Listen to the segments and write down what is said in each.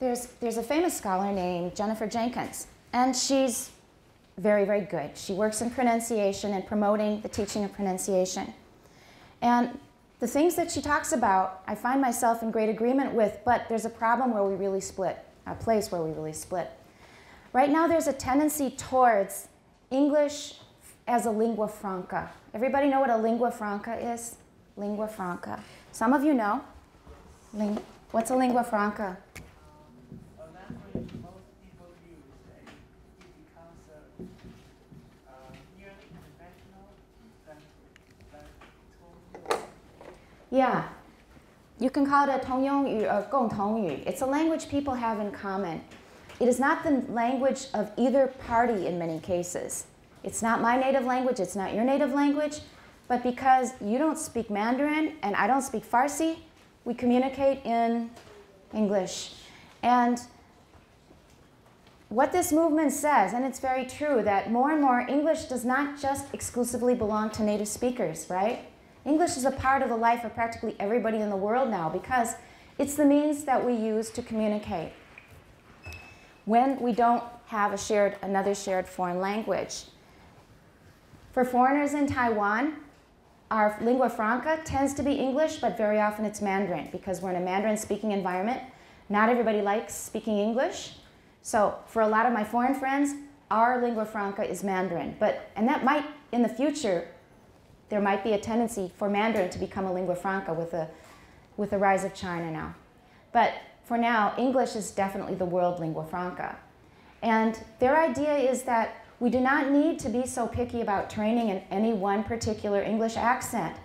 There's, there's a famous scholar named Jennifer Jenkins, and she's very, very good. She works in pronunciation and promoting the teaching of pronunciation. And the things that she talks about, I find myself in great agreement with, but there's a problem where we really split, a place where we really split. Right now, there's a tendency towards English as a lingua franca. Everybody know what a lingua franca is? Lingua franca. Some of you know. Ling What's a lingua franca? Yeah. You can call it a 通用语 or 共同语. It's a language people have in common. It is not the language of either party in many cases. It's not my native language, it's not your native language, but because you don't speak Mandarin and I don't speak Farsi, we communicate in English. And what this movement says, and it's very true, that more and more English does not just exclusively belong to native speakers, right? English is a part of the life of practically everybody in the world now because it's the means that we use to communicate when we don't have a shared, another shared foreign language. For foreigners in Taiwan, our lingua franca tends to be English, but very often it's Mandarin because we're in a Mandarin speaking environment. Not everybody likes speaking English. So for a lot of my foreign friends, our lingua franca is Mandarin. But, and that might, in the future, there might be a tendency for Mandarin to become a lingua franca with the, with the rise of China now. But for now, English is definitely the world lingua franca. And their idea is that we do not need to be so picky about training in any one particular English accent.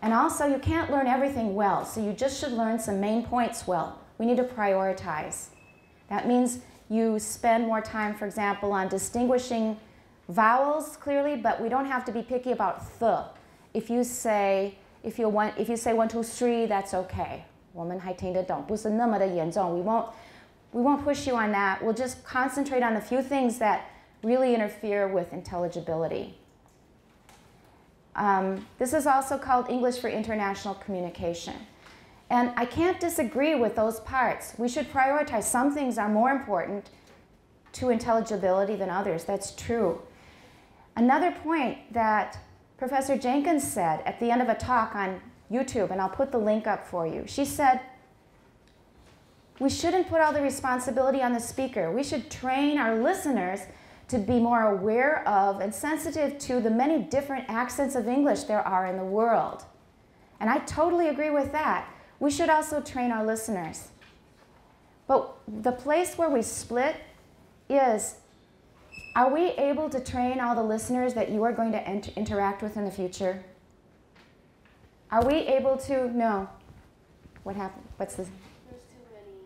And also, you can't learn everything well, so you just should learn some main points well. We need to prioritize. That means you spend more time, for example, on distinguishing vowels clearly, but we don't have to be picky about the if you say if you want if you say one two three, that's okay. 我们还听得懂，不是那么的严重. We won't we won't push you on that. We'll just concentrate on a few things that really interfere with intelligibility. Um, this is also called English for International Communication. And I can't disagree with those parts. We should prioritize. Some things are more important to intelligibility than others. That's true. Another point that Professor Jenkins said at the end of a talk on YouTube, and I'll put the link up for you. She said, we shouldn't put all the responsibility on the speaker. We should train our listeners to be more aware of and sensitive to the many different accents of English there are in the world. And I totally agree with that. We should also train our listeners. But the place where we split is are we able to train all the listeners that you are going to ent- interact with in the future? Are we able to? No. What happened? What's this? There's too many.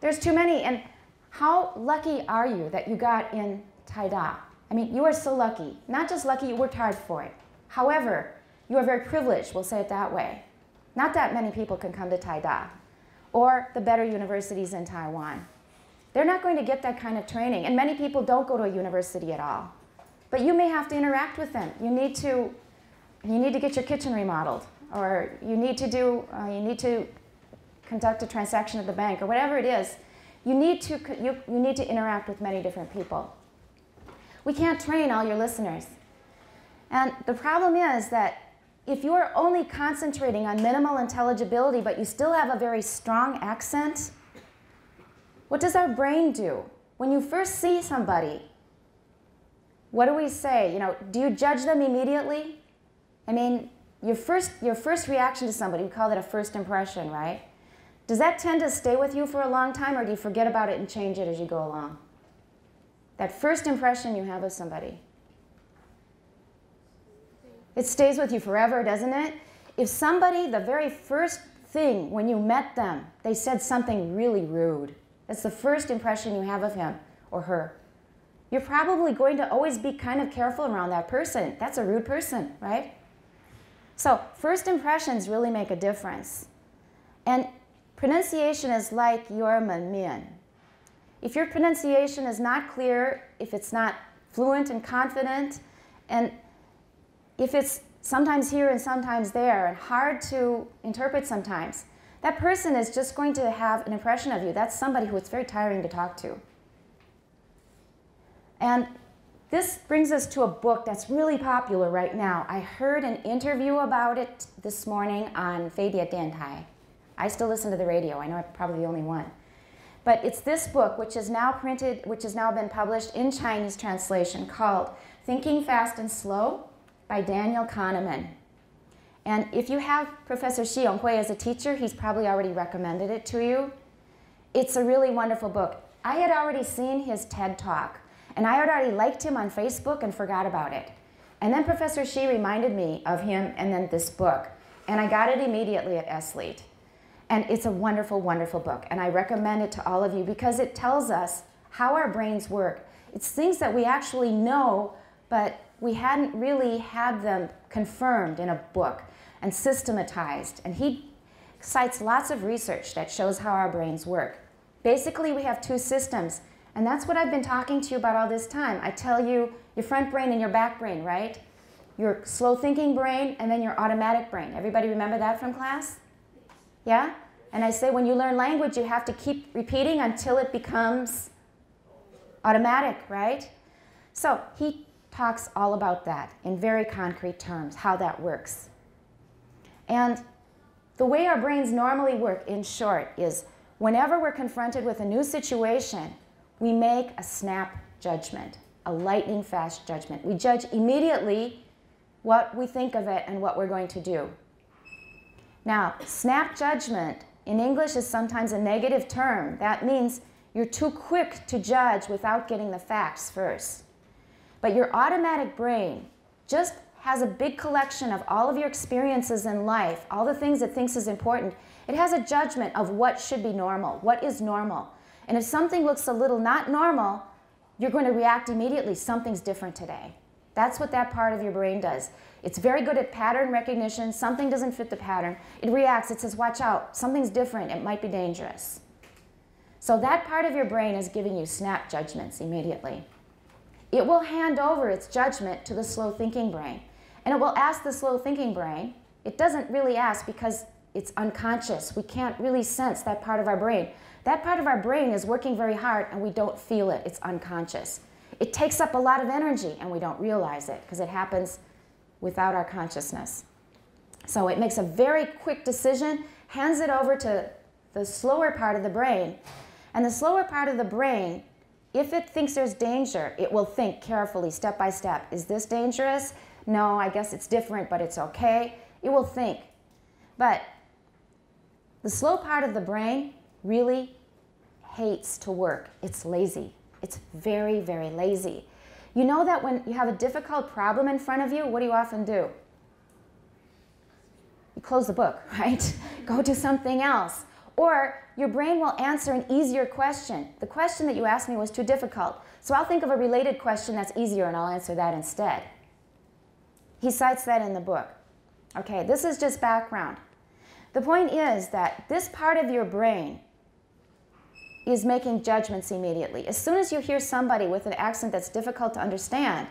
There's too many. And how lucky are you that you got in Taida? I mean, you are so lucky. Not just lucky, you worked hard for it. However, you are very privileged, we'll say it that way. Not that many people can come to Taida or the better universities in Taiwan. They're not going to get that kind of training. And many people don't go to a university at all. But you may have to interact with them. You need to, you need to get your kitchen remodeled, or you need to do, uh, you need to conduct a transaction at the bank, or whatever it is. You need to, you, you need to interact with many different people. We can't train all your listeners. And the problem is that if you are only concentrating on minimal intelligibility, but you still have a very strong accent, what does our brain do? When you first see somebody, what do we say? You know, do you judge them immediately? I mean, your first, your first reaction to somebody, we call that a first impression, right? Does that tend to stay with you for a long time, or do you forget about it and change it as you go along? That first impression you have of somebody. It stays with you forever, doesn't it? If somebody, the very first thing when you met them, they said something really rude, that's the first impression you have of him or her. You're probably going to always be kind of careful around that person. That's a rude person, right? So, first impressions really make a difference. And pronunciation is like your menmian. If your pronunciation is not clear, if it's not fluent and confident, and if it's sometimes here and sometimes there and hard to interpret sometimes, that person is just going to have an impression of you. That's somebody who is very tiring to talk to. And this brings us to a book that's really popular right now. I heard an interview about it this morning on Feidia Diantai. I still listen to the radio. I know I'm probably the only one. But it's this book, which is now printed, which has now been published in Chinese translation, called Thinking Fast and Slow by Daniel Kahneman. And if you have Professor Shi Yonghui as a teacher, he's probably already recommended it to you. It's a really wonderful book. I had already seen his TED Talk, and I had already liked him on Facebook and forgot about it. And then Professor Shi reminded me of him and then this book. And I got it immediately at Eslite. And it's a wonderful, wonderful book. And I recommend it to all of you because it tells us how our brains work. It's things that we actually know, but we hadn't really had them confirmed in a book and systematized. And he cites lots of research that shows how our brains work. Basically, we have two systems. And that's what I've been talking to you about all this time. I tell you your front brain and your back brain, right? Your slow thinking brain and then your automatic brain. Everybody remember that from class? Yeah? And I say when you learn language, you have to keep repeating until it becomes automatic, right? So he talks all about that in very concrete terms, how that works. And the way our brains normally work, in short, is whenever we're confronted with a new situation, we make a snap judgment, a lightning fast judgment. We judge immediately what we think of it and what we're going to do. Now, snap judgment in English is sometimes a negative term. That means you're too quick to judge without getting the facts first. But your automatic brain just has a big collection of all of your experiences in life, all the things it thinks is important. It has a judgment of what should be normal, what is normal. And if something looks a little not normal, you're going to react immediately. Something's different today. That's what that part of your brain does. It's very good at pattern recognition. Something doesn't fit the pattern. It reacts. It says, watch out. Something's different. It might be dangerous. So that part of your brain is giving you snap judgments immediately. It will hand over its judgment to the slow thinking brain. And it will ask the slow thinking brain. It doesn't really ask because it's unconscious. We can't really sense that part of our brain. That part of our brain is working very hard and we don't feel it. It's unconscious. It takes up a lot of energy and we don't realize it because it happens without our consciousness. So it makes a very quick decision, hands it over to the slower part of the brain. And the slower part of the brain, if it thinks there's danger, it will think carefully, step by step. Is this dangerous? No, I guess it's different, but it's okay. It will think. But the slow part of the brain really hates to work. It's lazy. It's very, very lazy. You know that when you have a difficult problem in front of you, what do you often do? You close the book, right? Go do something else. Or your brain will answer an easier question. The question that you asked me was too difficult. So I'll think of a related question that's easier and I'll answer that instead. He cites that in the book. Okay, this is just background. The point is that this part of your brain is making judgments immediately. As soon as you hear somebody with an accent that's difficult to understand,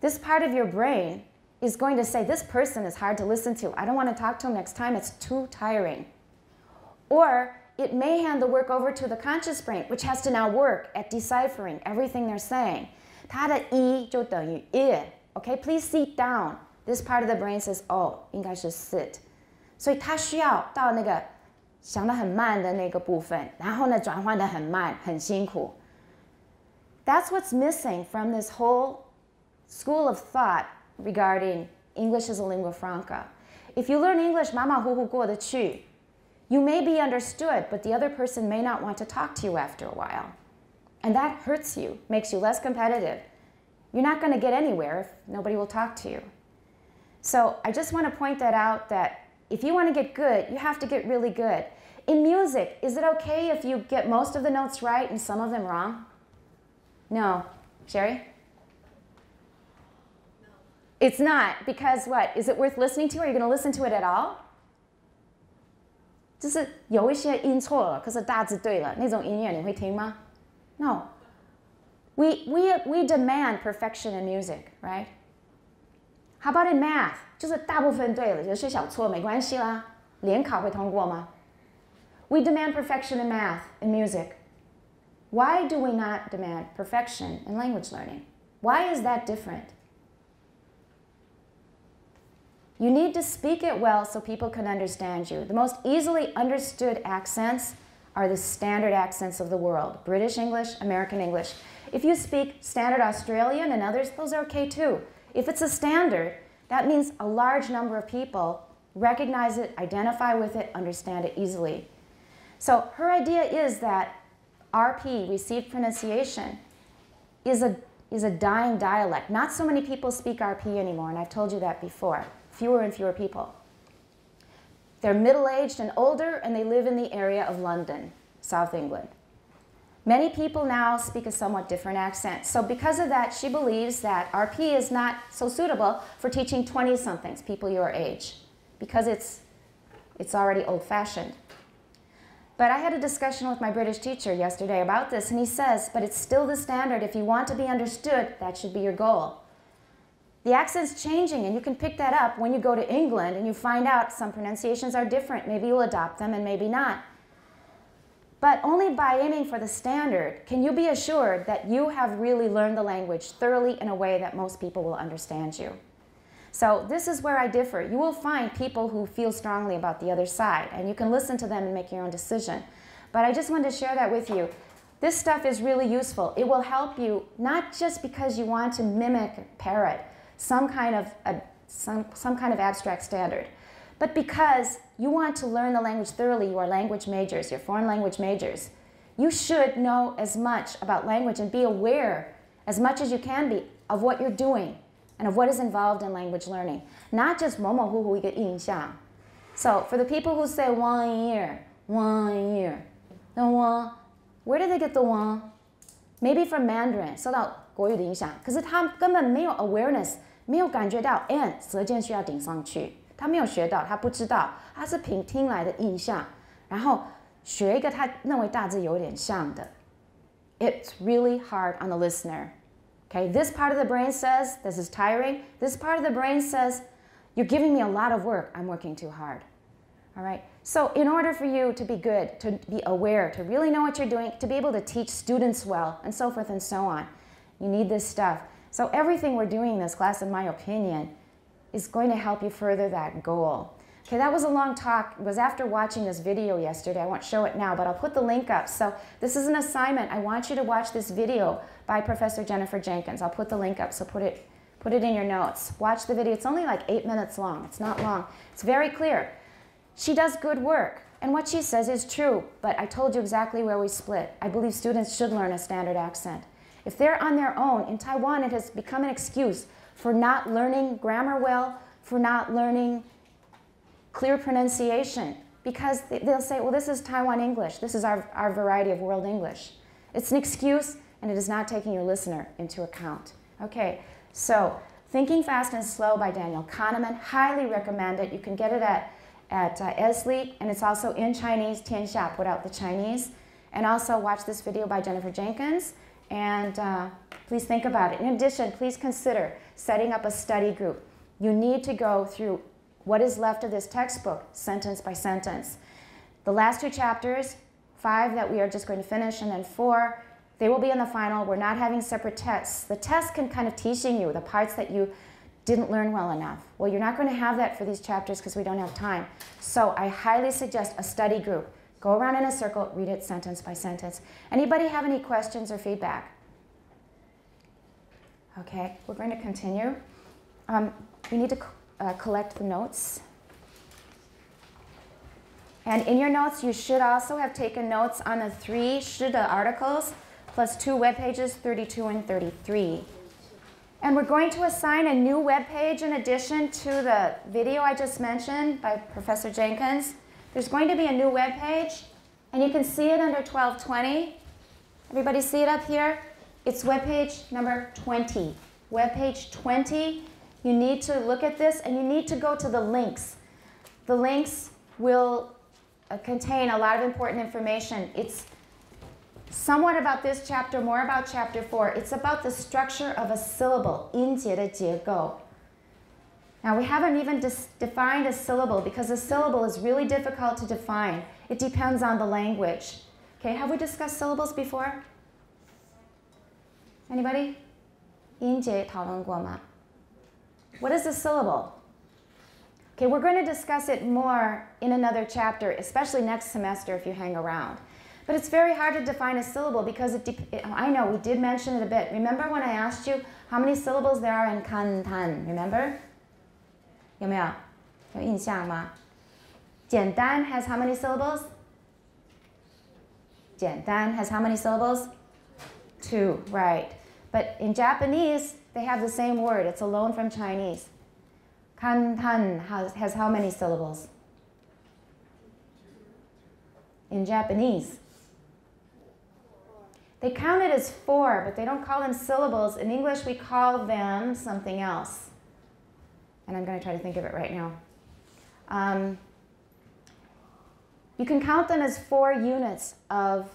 this part of your brain is going to say, This person is hard to listen to. I don't want to talk to him next time. It's too tiring. Or it may hand the work over to the conscious brain, which has to now work at deciphering everything they're saying. 它的一就等于 i. Okay, please sit down. This part of the brain says, oh, 应该是 sit. 所以它需要到那个想得很慢的那个部分，然后呢转换得很慢，很辛苦。That's what's missing from this whole school of thought regarding English as a lingua franca. If you learn English 马马虎虎过得去, you may be understood, but the other person may not want to talk to you after a while. And that hurts you, makes you less competitive. You're not going to get anywhere if nobody will talk to you. So I just want to point that out that if you want to get good, you have to get really good. In music, is it okay if you get most of the notes right and some of them wrong? No. Sherry? No. It's not, because what? Is it worth listening to? Are you going to listen to it at all? 就是有一些音错了，可是大致对了，那种音乐你会听吗？No. We, we, we demand perfection in music, right? How about in math? 就是大部分对了，有些小错没关系啦，联考会通过吗？We demand perfection in math and music. Why do we not demand perfection in language learning? Why is that different? You need to speak it well so people can understand you. The most easily understood accents are the standard accents of the world British English, American English. If you speak standard Australian and others, those are okay too. If it's a standard, that means a large number of people recognize it, identify with it, understand it easily. So her idea is that RP, received pronunciation, is a, is a dying dialect. Not so many people speak RP anymore, and I've told you that before fewer and fewer people. They're middle aged and older, and they live in the area of London, South England. Many people now speak a somewhat different accent. So, because of that, she believes that RP is not so suitable for teaching 20 somethings, people your age, because it's, it's already old fashioned. But I had a discussion with my British teacher yesterday about this, and he says, but it's still the standard. If you want to be understood, that should be your goal. The accent's changing, and you can pick that up when you go to England and you find out some pronunciations are different. Maybe you'll adopt them and maybe not. But only by aiming for the standard can you be assured that you have really learned the language thoroughly in a way that most people will understand you. So this is where I differ. You will find people who feel strongly about the other side, and you can listen to them and make your own decision. But I just wanted to share that with you. This stuff is really useful. It will help you not just because you want to mimic parrot, some kind of, a, some, some kind of abstract standard. But because you want to learn the language thoroughly, you are language majors, you're foreign language majors, you should know as much about language and be aware as much as you can be of what you're doing and of what is involved in language learning. Not just 模模糊糊一个印象. So for the people who say one year, one year, the one, where did they get the one? Maybe from Mandarin, 受到国语的影响，可是他根本没有 awareness，没有感觉到，and 舌尖需要顶上去， 他没有学到，他不知道，他是凭听来的印象，然后学一个他认为大致有点像的。It's really hard on the listener. Okay, this part of the brain says this is tiring. This part of the brain says you're giving me a lot of work. I'm working too hard. All right. So, in order for you to be good, to be aware, to really know what you're doing, to be able to teach students well, and so forth and so on, you need this stuff. So everything we're doing in this class, in my opinion, is going to help you further that goal. Okay, that was a long talk. It was after watching this video yesterday. I won't show it now, but I'll put the link up. So this is an assignment. I want you to watch this video by Professor Jennifer Jenkins. I'll put the link up, so put it, put it in your notes. Watch the video. It's only like eight minutes long. It's not long. It's very clear. She does good work. And what she says is true, but I told you exactly where we split. I believe students should learn a standard accent. If they're on their own, in Taiwan, it has become an excuse for not learning grammar well, for not learning clear pronunciation, because they'll say, well, this is Taiwan English. This is our, our variety of world English. It's an excuse, and it is not taking your listener into account. Okay, so Thinking Fast and Slow by Daniel Kahneman, highly recommend it. You can get it at, at uh, Esli, and it's also in Chinese, Tianxia put out the Chinese. And also watch this video by Jennifer Jenkins. And uh, please think about it. In addition, please consider setting up a study group. You need to go through what is left of this textbook, sentence by sentence. The last two chapters, five that we are just going to finish, and then four, they will be in the final. We're not having separate tests. The tests can kind of teaching you the parts that you didn't learn well enough. Well, you're not going to have that for these chapters because we don't have time. So I highly suggest a study group. Go around in a circle, read it sentence by sentence. Anybody have any questions or feedback? Okay, we're going to continue. Um, we need to uh, collect the notes. And in your notes, you should also have taken notes on the three Shida articles, plus two web pages, 32 and 33. And we're going to assign a new web page in addition to the video I just mentioned by Professor Jenkins. There's going to be a new web page, and you can see it under 1220. Everybody see it up here? It's web page number 20. Web page 20. You need to look at this, and you need to go to the links. The links will uh, contain a lot of important information. It's somewhat about this chapter, more about chapter 4. It's about the structure of a syllable, 音节的结构. Now, we haven't even defined a syllable because a syllable is really difficult to define. It depends on the language. Okay, have we discussed syllables before? Anybody? 音节讨论过吗? What is a syllable? Okay, we're going to discuss it more in another chapter, especially next semester if you hang around. But it's very hard to define a syllable because it, it, I know we did mention it a bit. Remember when I asked you how many syllables there are in kantan? Remember? 有没有？有印象吗？简单 has how many syllables? 简单 has how many syllables? Two, right. But in Japanese, they have the same word. It's a loan from Chinese. Kantan has, has how many syllables? In Japanese. They count it as four, but they don't call them syllables. In English, we call them something else and I'm going to try to think of it right now. Um, you can count them as four units of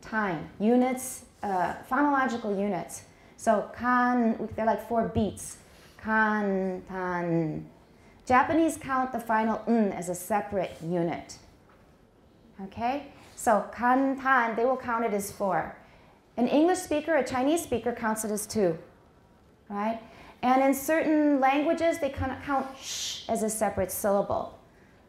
time, units, uh, phonological units. So kan, they're like four beats. Kan, tan. Japanese count the final n as a separate unit. Okay? So kan, tan, they will count it as four. An English speaker, a Chinese speaker counts it as two. Right? And in certain languages, they kind of count sh as a separate syllable.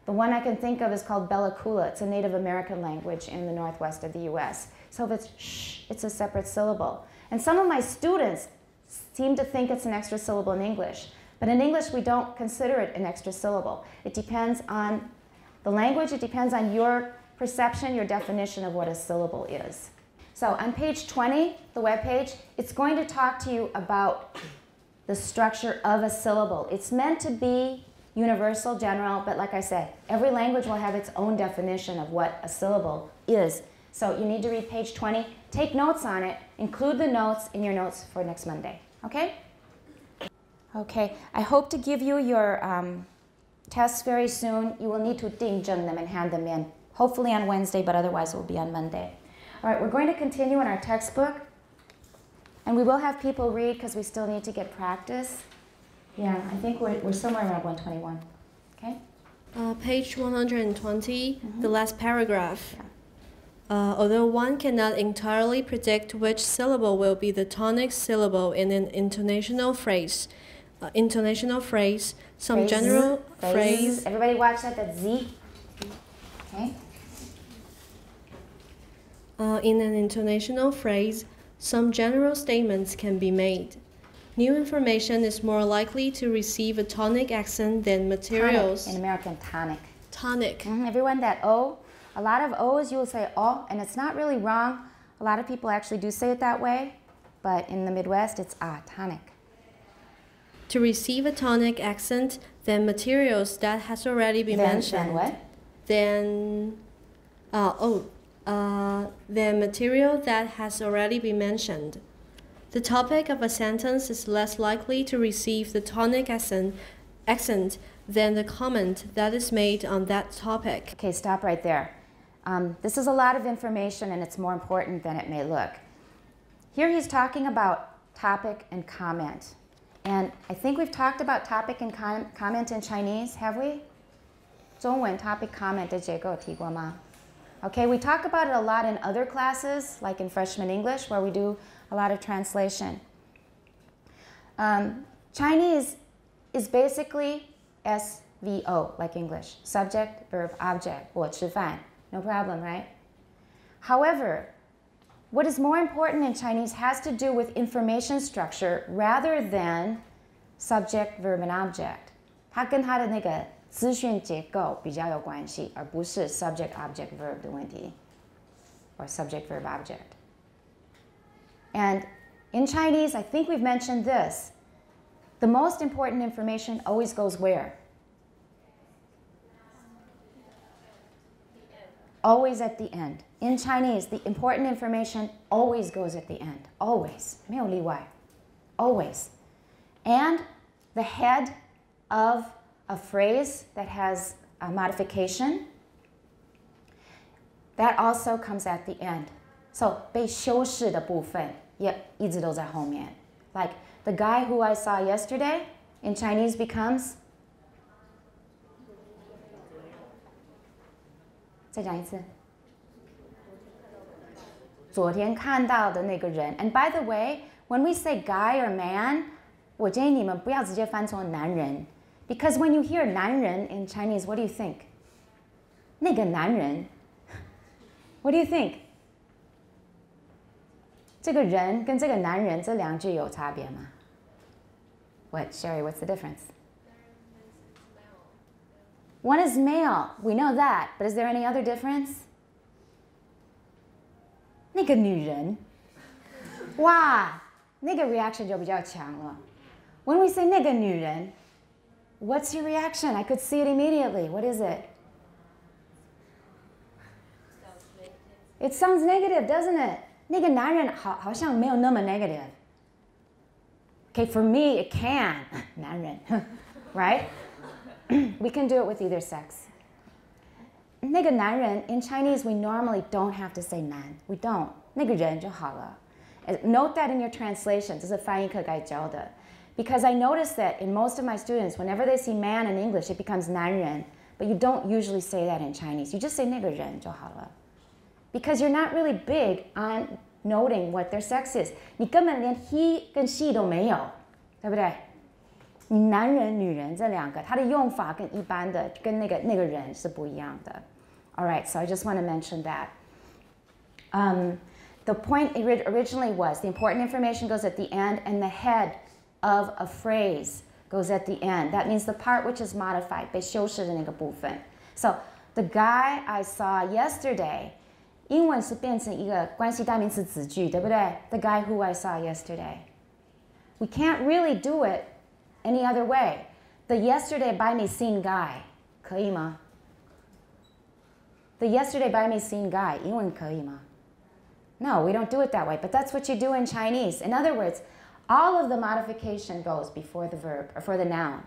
The one I can think of is called Bella Coola. It's a Native American language in the northwest of the US. So if it's sh, it's a separate syllable. And some of my students seem to think it's an extra syllable in English. But in English, we don't consider it an extra syllable. It depends on the language, it depends on your perception, your definition of what a syllable is. So on page 20, the web page, it's going to talk to you about the structure of a syllable. It's meant to be universal, general, but like I said, every language will have its own definition of what a syllable is. So you need to read page 20, take notes on it, include the notes in your notes for next Monday, okay? Okay, I hope to give you your um, tests very soon. You will need to ding them and hand them in, hopefully on Wednesday, but otherwise it will be on Monday. All right, we're going to continue in our textbook. And we will have people read because we still need to get practice. Yeah, I think we're, we're somewhere around 121. Okay? Uh, page 120, mm-hmm. the last paragraph. Yeah. Uh, although one cannot entirely predict which syllable will be the tonic syllable in an intonational phrase, uh, intonational phrase, some phrase, general phrase. phrase. Everybody watch that, that's Z. Okay. Uh, in an intonational phrase, some general statements can be made. New information is more likely to receive a tonic accent than materials. Tonic, in American, tonic. Tonic. Mm-hmm. Everyone, that O, a lot of O's you will say O, and it's not really wrong. A lot of people actually do say it that way, but in the Midwest, it's ah, tonic. To receive a tonic accent, then materials that has already been then, mentioned. Then what? Then, uh, oh, uh, the material that has already been mentioned. The topic of a sentence is less likely to receive the tonic accent, accent than the comment that is made on that topic. Okay, stop right there. Um, this is a lot of information and it's more important than it may look. Here he's talking about topic and comment. And I think we've talked about topic and com comment in Chinese, have we? 中文 topic comment 的结构提过吗 ？Okay, we talk about it a lot in other classes, like in freshman English, where we do a lot of translation. Um, Chinese is basically SVO, like English. Subject, verb, object, 我吃饭. No problem, right? However, what is more important in Chinese has to do with information structure rather than subject, verb, and object. 它跟它的那个 资讯结构比较有关系，而不是 subject object verb 的问题，or subject verb object. And in Chinese, I think we've mentioned this. The most important information always goes where? Always at the end. In Chinese, the important information always goes at the end. Always. 没有例外. Always. And the head of a phrase that has a modification That also comes at the end. So 被修饰的部分也一直都在后面。Like the guy who I saw yesterday in Chinese becomes 再讲一次。昨天看到的那个人。And by the way, when we say guy or man, 我建议你们不要直接翻成男人 ，because when you hear 男人 in Chinese, what do you think? 那个男人。What do you think? 这个人跟这个男人这两句有差别吗？What, Sherry? What's the difference? One is male. We know that, but is there any other difference? 那个女人，哇，那个 reaction 就比较强了。When we say 那个女人 ，What's your reaction? I could see it immediately. What is it? It sounds negative, doesn't it? 那个男人好好像没有那么 negative. Okay, for me, it can. 男人 right? we can do it with either sex. 那个男人 in Chinese we normally don't have to say 男 we don't 那个人就好了 note that in your translation 这是翻译课该教的 because I notice that in most of my students whenever they see man in English it becomes 男人 but you don't usually say that in Chinese you just say 那个人就好了 because you're not really big on noting what their sex is 你根本连 he 跟 she 都没有对不对你男人、女人这两个，它的用法跟一般的、跟那个那个人是不一样的。All right, so I just want to mention that. Um, the point originally was the important information goes at the end, and the head of a phrase goes at the end. That means the part which is modified, 被修饰的那个部分. So the guy I saw yesterday. 英文是变成一个关系代名词子句，对不对？The guy who I saw yesterday. We can't really do it any other way. The yesterday by me seen guy, 可以吗? The yesterday by me seen guy, 英文可以吗? No, we don't do it that way, but that's what you do in Chinese. In other words, all of the modification goes before the verb or for the noun.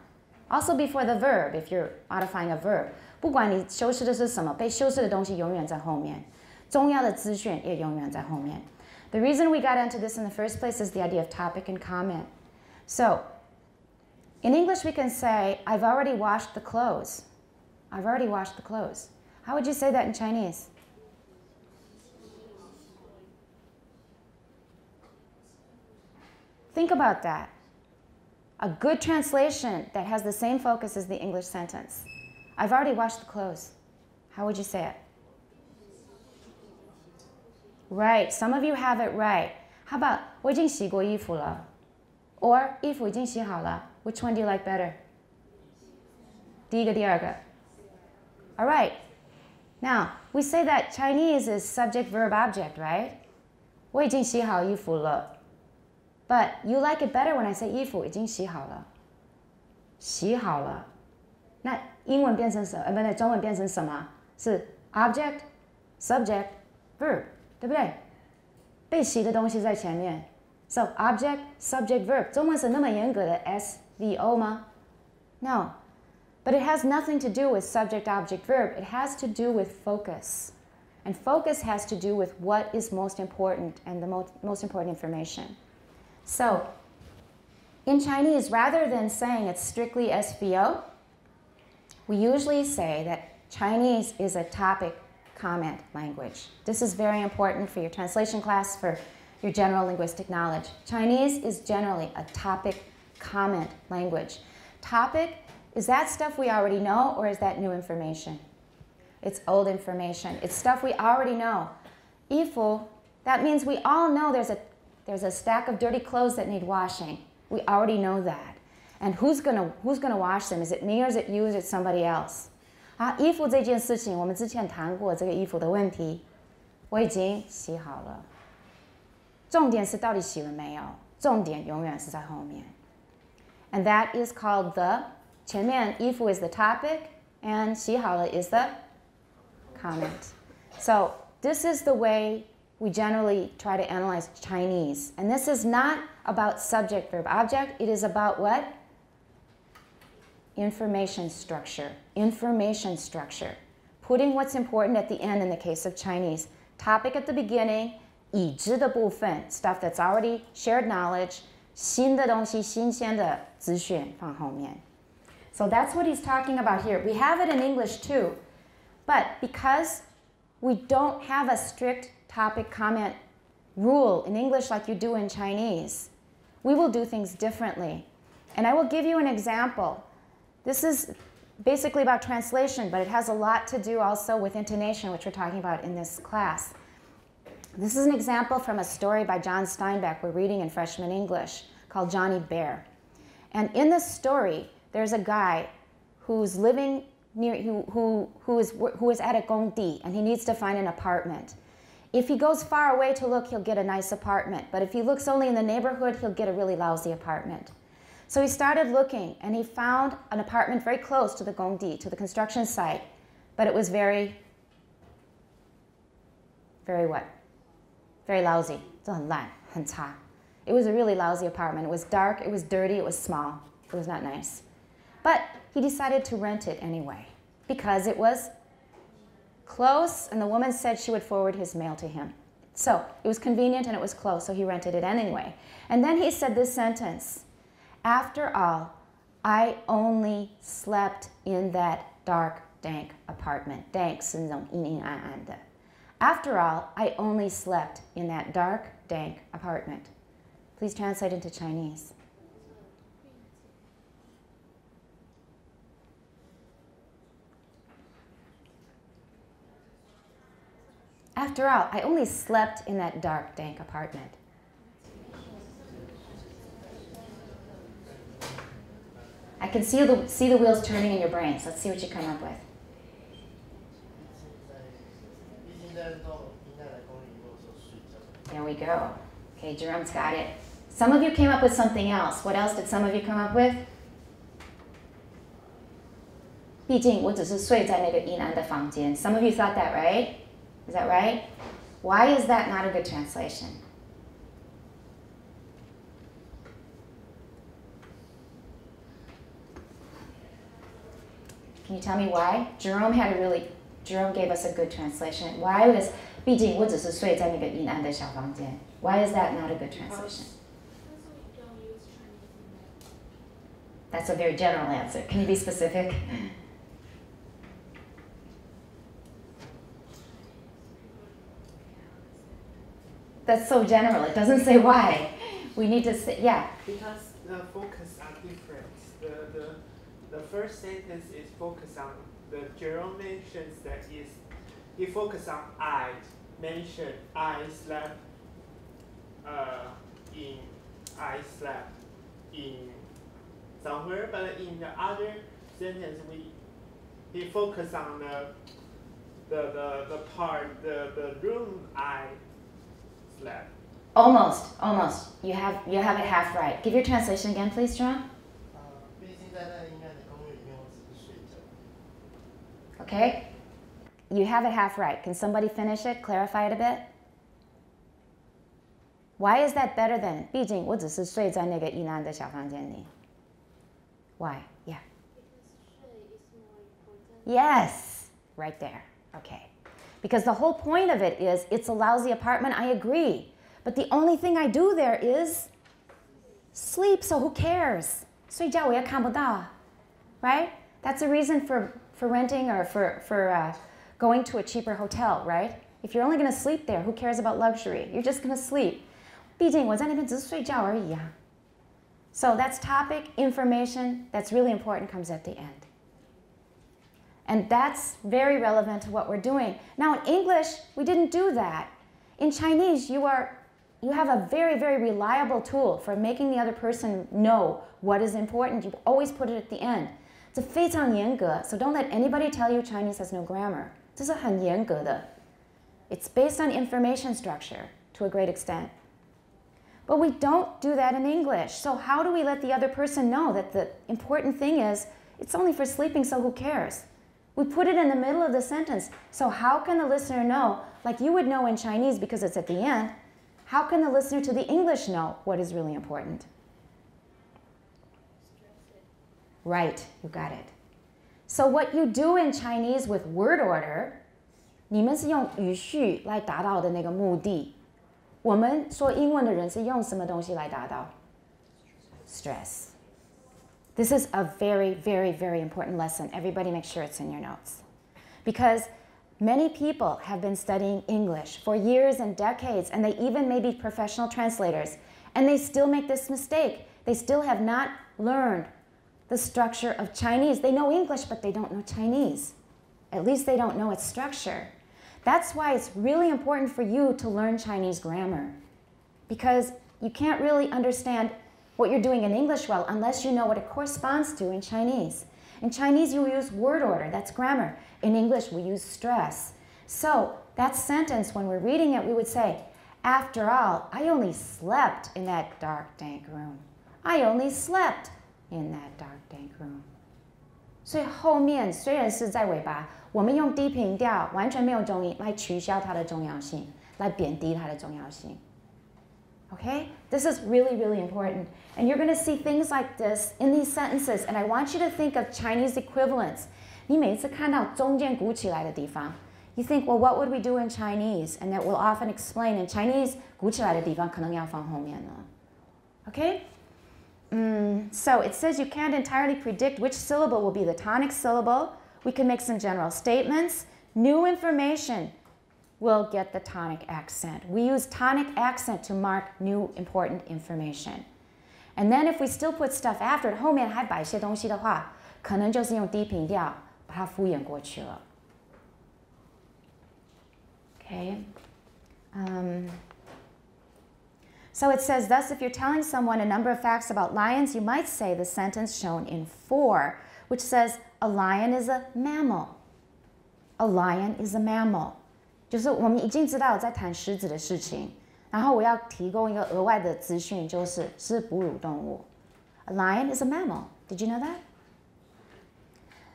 Also before the verb if you're modifying a verb. 不管你修饰的是什么，被修饰的东西永远在后面，重要的资讯也永远在后面。The reason we got into this in the first place is the idea of topic and comment. So in English, we can say, I've already washed the clothes. I've already washed the clothes. How would you say that in Chinese? Think about that. A good translation that has the same focus as the English sentence. I've already washed the clothes. How would you say it? Right, some of you have it right. How about 我已经洗过衣服了 or 衣服已经洗好了 which one do you like better? 第一个,第二个. All right. Now, we say that Chinese is subject, verb, object, right? 我已经洗好衣服了. But you like it better when I say 衣服已经洗好了.洗好了.那英文变成什么？呃，不对，中文变成什么？是 object, subject, verb，对不对？被洗的东西在前面。So object, subject, verb，中文是那么严格的 S the oma? No. But it has nothing to do with subject, object, verb. It has to do with focus. And focus has to do with what is most important and the most, most important information. So, in Chinese, rather than saying it's strictly SVO, we usually say that Chinese is a topic comment language. This is very important for your translation class, for your general linguistic knowledge. Chinese is generally a topic comment language. Topic, is that stuff we already know or is that new information? It's old information. It's stuff we already know. Iful, that means we all know there's a, there's a stack of dirty clothes that need washing. We already know that. And who's gonna, who's gonna wash them? Is it me or is it you or is it somebody else? 啊，衣服这件事情，我们之前谈过这个衣服的问题，我已经洗好了。重点是到底洗了没有？重点永远是在后面。and that is called the 前面衣服 is the topic and 洗好了 is the comment. So this is the way we generally try to analyze Chinese. And this is not about subject, verb, object. It is about what? Information structure. Information structure. putting what's important at the end in the case of Chinese. Topic at the beginning, 已知的部分, stuff that's already shared knowledge, 新的东西,新鲜的资讯放后面. So that's what he's talking about here. We have it in English too, but because we don't have a strict topic comment rule in English like you do in Chinese, we will do things differently. And I will give you an example. This is basically about translation, but it has a lot to do also with intonation, which we're talking about in this class. This is an example from a story by John Steinbeck we're reading in freshman English called Johnny Bear. And in this story, there's a guy who's living near, who, who, who, is, who is at a gongdi and he needs to find an apartment. If he goes far away to look, he'll get a nice apartment. But if he looks only in the neighborhood, he'll get a really lousy apartment. So he started looking and he found an apartment very close to the Gongdi, to the construction site, but it was very, very what? Very lousy. It was a really lousy apartment. It was dark, it was dirty, it was small. It was not nice. But he decided to rent it anyway because it was close and the woman said she would forward his mail to him. So it was convenient and it was close, so he rented it anyway. And then he said this sentence after all, I only slept in that dark, dank apartment. Dank After all, I only slept in that dark, dank apartment. Please translate into Chinese. After all, I only slept in that dark, dank apartment. I can see the, see the wheels turning in your brains. Let's see what you come up with. There we go. Okay, Jerome's got it. Some of you came up with something else. What else did some of you come up with? 毕竟我只是睡在那个阴暗的房间. Some of you thought that, right? Is that right? Why is that not a good translation? Can you tell me why? Jerome had a really, Jerome gave us a good translation. Why was, 毕竟我只是睡在那个阴暗的小房间. Why is that not a good translation? That's a very general answer. Can you be specific? That's so general. It doesn't say why. We need to say, yeah. Because the focus are different. The, the the first sentence is focus on the Jerome mentions that is he focused on I mention I slept uh, in I slept in somewhere, but in the other sentence we he focused on the the the, the part the, the room I slept. Almost, almost. You have you have it half right. Give your translation again, please, John. Okay? You have it half right. Can somebody finish it? Clarify it a bit? Why is that better than 毕竟我只是睡在那个阴暗的小房间里 Why? Yeah. Yes, right there. Okay. Because the whole point of it is it's a lousy apartment, I agree. But the only thing I do there is sleep, so who cares? 睡觉我也看不到. Right? That's a reason for for renting or for, for uh, going to a cheaper hotel, right? If you're only going to sleep there, who cares about luxury? You're just going to sleep. 毕竟我在那边只是睡觉而已啊. So that's topic, information, that's really important comes at the end. And that's very relevant to what we're doing. Now in English, we didn't do that. In Chinese, you are you have a very, very reliable tool for making the other person know what is important. You always put it at the end. 这非常严格，so don't let anybody tell you Chinese has no grammar. 这是很严格的。It's based on information structure to a great extent. But we don't do that in English. So how do we let the other person know that the important thing is it's only for sleeping, so who cares? We put it in the middle of the sentence. So how can the listener know, like you would know in Chinese because it's at the end, how can the listener to the English know what is really important? Right, you got it. So what you do in Chinese with word order，你们是用语序来达到的那个目的。我们说英文的人是用什么东西来达到？Stress. This is a very, very, very important lesson. Everybody make sure it's in your notes. Because many people have been studying English for years and decades, and they even may be professional translators, and they still make this mistake. They still have not learned the structure of Chinese. They know English, but they don't know Chinese. At least they don't know its structure. That's why it's really important for you to learn Chinese grammar. Because you can't really understand what you're doing in English well unless you know what it corresponds to in Chinese. In Chinese, you use word order, that's grammar. In English, we use stress. So, that sentence, when we're reading it, we would say, After all, I only slept in that dark, dank room. I only slept in that dark, dank room. 所以后面虽然是在尾巴，我们用低频调，完全没有重音来取消它的重要性，来贬低它的重要性。 Okay? This is really, really important. And you're going to see things like this in these sentences. And I want you to think of Chinese equivalents. 你每次看到中间鼓起来的地方，you think, well, what would we do in Chinese? And that will often explain in Chinese 鼓起来的地方可能要放后面呢。Okay? Mm, so it says you can't entirely predict which syllable will be the tonic syllable. We can make some general statements. New information will get the tonic accent. We use tonic accent to mark new important information. And then if we still put stuff after it, 后面还摆一些东西的话，可能就是用低频调把它敷衍过去了。Okay. Um, so it says, thus, if you're telling someone a number of facts about lions, you might say the sentence shown in 4, which says, a lion is a mammal. A lion is a mammal. 就是我们已经知道在谈狮子的事情，然后我要提供一个额外的资讯，就是是哺乳动物。A lion is a mammal. Did you know that?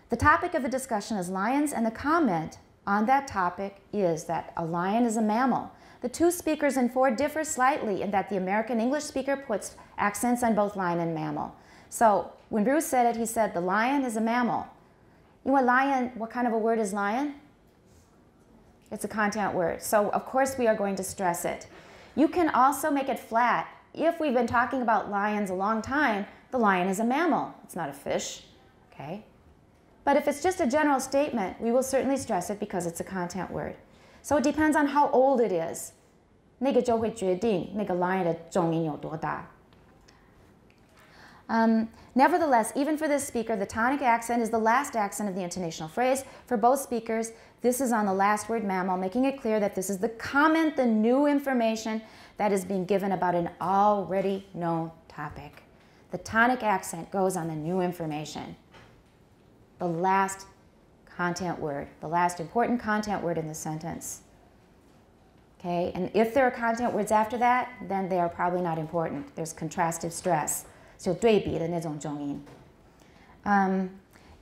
The topic of the discussion is lions, and the comment on that topic is that a lion is a mammal. The two speakers in four differ slightly in that the American English speaker puts accents on both lion and mammal. So when Bruce said it, he said the lion is a mammal. You know, lion, what kind of a word is lion? It's a content word. So of course we are going to stress it. You can also make it flat. If we've been talking about lions a long time, the lion is a mammal. It's not a fish, okay? But if it's just a general statement, we will certainly stress it because it's a content word. So it depends on how old it is. 那个就会决定那个 lion 的重音有多大。 Um, nevertheless, even for this speaker, the tonic accent is the last accent of the intonational phrase. For both speakers, this is on the last word mammal, making it clear that this is the comment, the new information that is being given about an already known topic. The tonic accent goes on the new information. The last content word, the last important content word in the sentence. Okay, and if there are content words after that, then they are probably not important. There's contrastive stress. 就对比的那种重音。Um,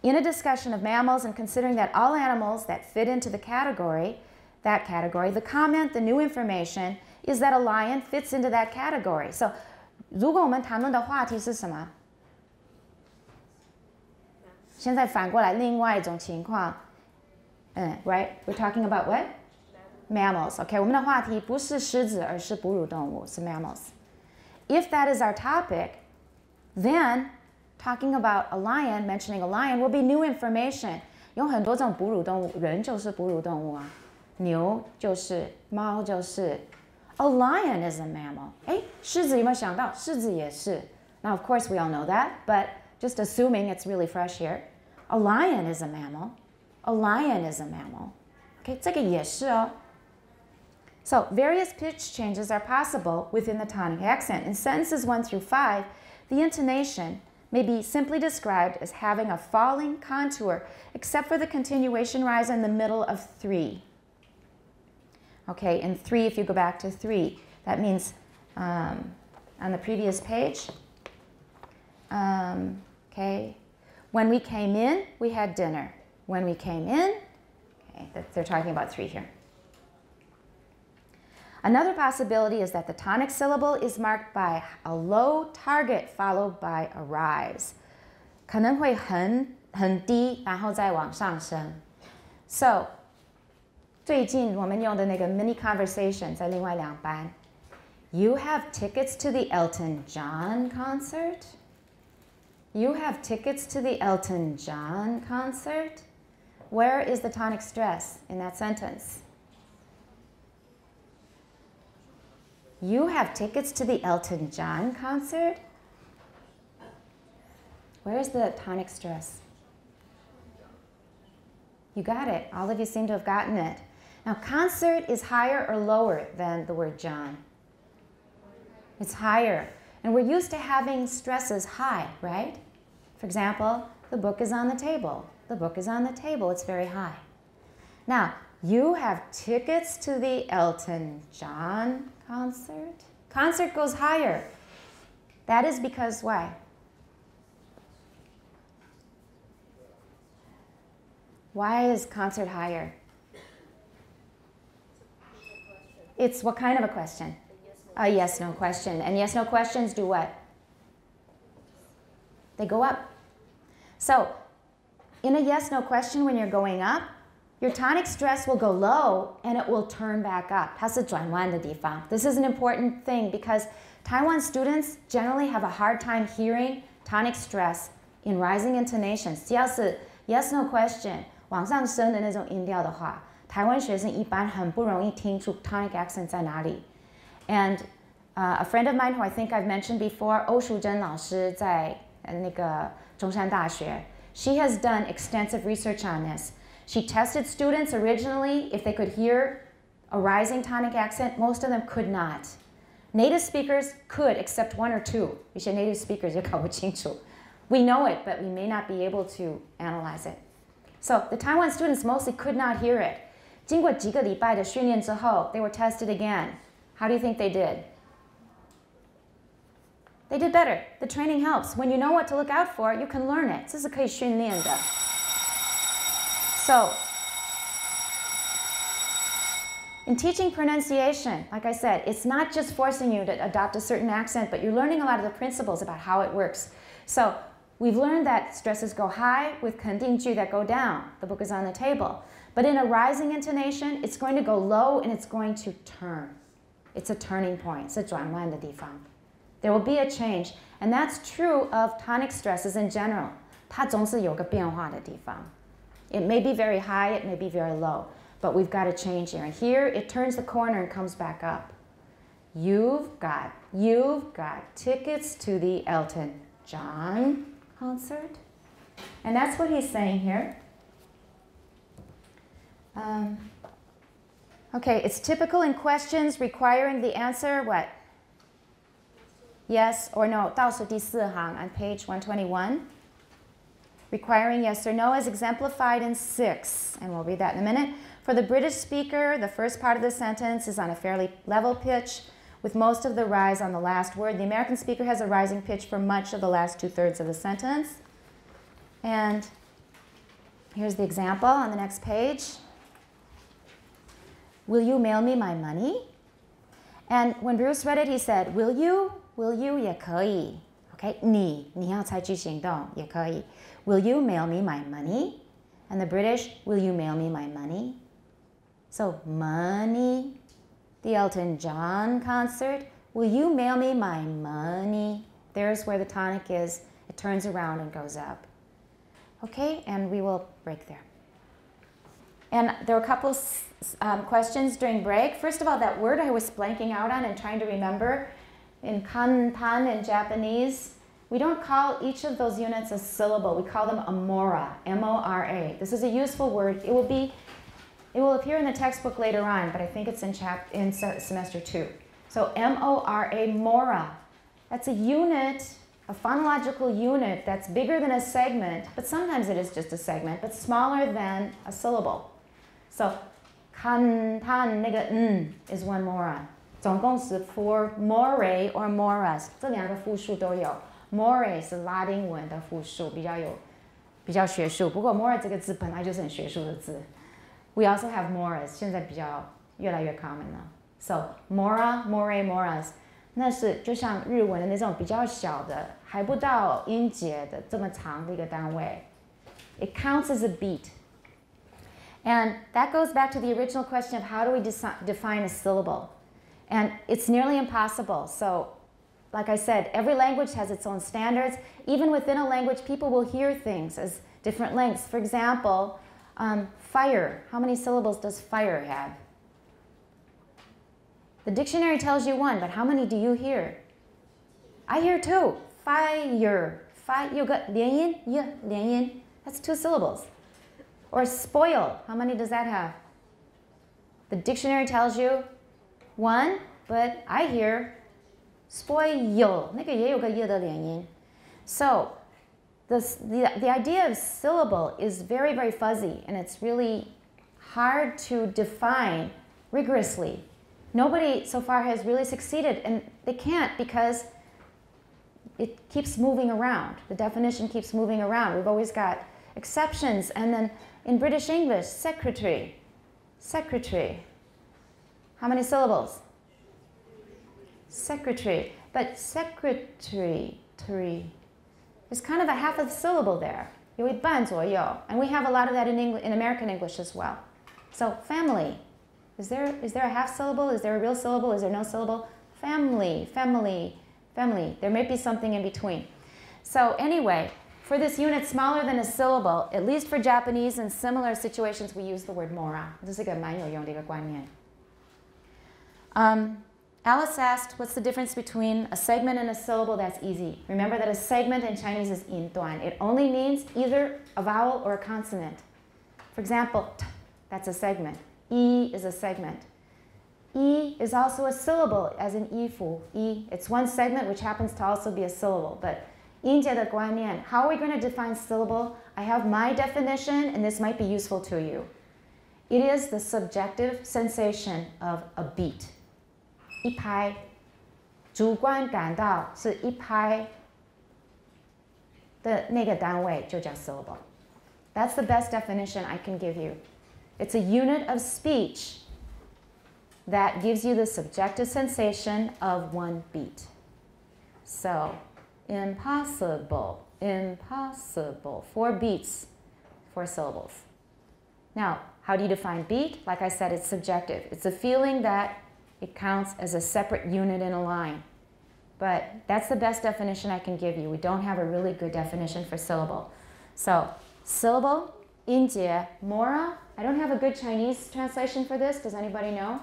in a discussion of mammals and considering that all animals that fit into the category, that category, the comment, the new information is that a lion fits into that category. So, 如果我们谈论的话题是什么？现在反过来，另外一种情况，嗯，right？We're talking about what? Mammals. OK，我们的话题不是狮子，而是哺乳动物，是 mammals. If that is our topic, then, talking about a lion, mentioning a lion will be new information. 有很多种哺乳动物，人就是哺乳动物啊，牛就是猫就是。A lion is a mammal. 哎，狮子有没有想到？狮子也是。Now, of course, we all know that, but just assuming it's really fresh here. A lion is a mammal. A lion is a mammal. Okay, 这个也是哦。So, various pitch changes are possible within the tonic accent. In sentences 1 through 5, the intonation may be simply described as having a falling contour, except for the continuation rise in the middle of three. Okay, in three, if you go back to three, that means um, on the previous page, um, okay, when we came in, we had dinner. When we came in, okay, they're talking about three here. Another possibility is that the tonic syllable is marked by a low target followed by a rise. 可能会很 很低，然后再往上升。So 最近我们用的那个 mini conversation 在另外两班。You have tickets to the Elton John concert? You have tickets to the Elton John concert? Where is the tonic stress in that sentence? You have tickets to the Elton John concert? Where's the tonic stress? You got it. All of you seem to have gotten it. Now, concert is higher or lower than the word John? It's higher. And we're used to having stresses high, right? For example, the book is on the table. The book is on the table. It's very high. Now, you have tickets to the Elton John concert. Concert goes higher. That is because why? Why is concert higher? It's what kind of a question? A yes no question. And yes no questions do what? They go up. So, in a yes no question, when you're going up, your tonic stress will go low and it will turn back up. This is an important thing because Taiwan students generally have a hard time hearing tonic stress in rising intonations. 只要是 yes no question 往上升的那种音调的话，台湾学生一般很不容易听出 tonic accent 在哪里。And uh, a friend of mine who I think I've mentioned before, 欧淑珍老师在那个中山大学, she has done extensive research on this. She tested students originally if they could hear a rising tonic accent. Most of them could not. Native speakers could, except one or two. You should native speakers, We know it, but we may not be able to analyze it. So the Taiwan students mostly could not hear it. 经过几个礼拜的训练之后, they were tested again. How do you think they did? They did better. The training helps. When you know what to look out for, you can learn it. 这是可以训练的. So, in teaching pronunciation, like I said, it's not just forcing you to adopt a certain accent, but you're learning a lot of the principles about how it works. So, we've learned that stresses go high with 肯定句 that go down. The book is on the table. But in a rising intonation, it's going to go low and it's going to turn. It's a turning point. 是转弯的地方. There will be a change. And that's true of tonic stresses in general. 它总是有个变化的地方. It may be very high, it may be very low, but we've got to change here. And here it turns the corner and comes back up. You've got, you've got tickets to the Elton John concert. And that's what he's saying here. Um, okay, it's typical in questions requiring the answer, what? Yes or no. 倒数第四行 on page 121 requiring yes or no is exemplified in six, and we'll read that in a minute. For the British speaker, the first part of the sentence is on a fairly level pitch, with most of the rise on the last word. The American speaker has a rising pitch for much of the last two thirds of the sentence. And here's the example on the next page. Will you mail me my money? And when Bruce read it, he said, Will you? Will you? 也可以. Okay, 你,你要采取行动,也可以. Will you mail me my money? And the British, Will you mail me my money? So, money. The Elton John concert, Will you mail me my money? There's where the tonic is. It turns around and goes up. Okay, and we will break there. And there were a couple um, questions during break. First of all, that word I was blanking out on and trying to remember in kantan in Japanese, we don't call each of those units a syllable. We call them a mora, M-O-R-A. This is a useful word. It will be, it will appear in the textbook later on, but I think it's in chap in semester two. So M-O-R-A, mora. That's a unit, a phonological unit that's bigger than a segment, but sometimes it is just a segment, but smaller than a syllable. So kan tan n is one mora. 总共是 four morae or moras，这两个复数都有。 more 是拉丁文的复数，比较有比较学术。不过 more 这个字本来就是很学术的字。We also have moras，现在比较越来越 common 了。So mora, more, moras，那是就像日文的那种比较小的，还不到音节的这么长的一个单位。 It counts as a beat. And that goes back to the original question of how do we define a syllable? And it's nearly impossible. So, like I said, every language has its own standards. Even within a language, people will hear things as different lengths. For example, um, fire. How many syllables does fire have? The dictionary tells you one, but how many do you hear? I hear two. Fire. Fire. 有个连音, yeah, 连音. That's two syllables. Or spoil. How many does that have? The dictionary tells you one, but I hear spoil. 那个也有个 y 的连音. So this, the, the idea of syllable is very, very fuzzy and it's really hard to define rigorously. Nobody so far has really succeeded and they can't because it keeps moving around. The definition keeps moving around. We've always got exceptions. And then in British English, secretary, secretary. How many syllables? Secretary. But secretary, there's kind of a half of the syllable there. And we have a lot of that in, English, in American English as well. So family. Is there, is there a half syllable? Is there a real syllable? Is there no syllable? Family, family, family. There may be something in between. So anyway, for this unit smaller than a syllable, at least for Japanese and similar situations, we use the word mora. This is a um, Alice asked, what's the difference between a segment and a syllable? That's easy. Remember that a segment in Chinese is yin duan. It only means either a vowel or a consonant. For example, t, that's a segment. E is a segment. E is also a syllable, as in yifu. E, it's one segment which happens to also be a syllable. But 音节的观念, how are we going to define syllable? I have my definition, and this might be useful to you. It is the subjective sensation of a beat. 一拍，主观感到是一拍的那个单位就叫 syllable. That's the best definition I can give you. It's a unit of speech that gives you the subjective sensation of one beat. So, impossible, impossible. Four beats, four syllables. Now, how do you define beat? Like I said, it's subjective. It's a feeling that it counts as a separate unit in a line. But that's the best definition I can give you. We don't have a really good definition for syllable. So, syllable, 音节, mora. I don't have a good Chinese translation for this. Does anybody know?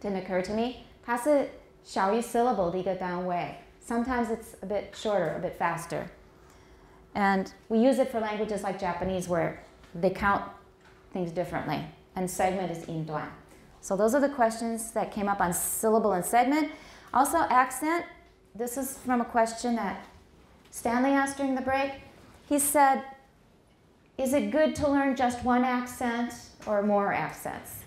Didn't occur to me. 它是小于 syllable 的一个单位. Sometimes it's a bit shorter, a bit faster. And we use it for languages like Japanese where they count things differently. And segment is in duan. So those are the questions that came up on syllable and segment. Also accent. This is from a question that Stanley asked during the break. He said, is it good to learn just one accent or more accents?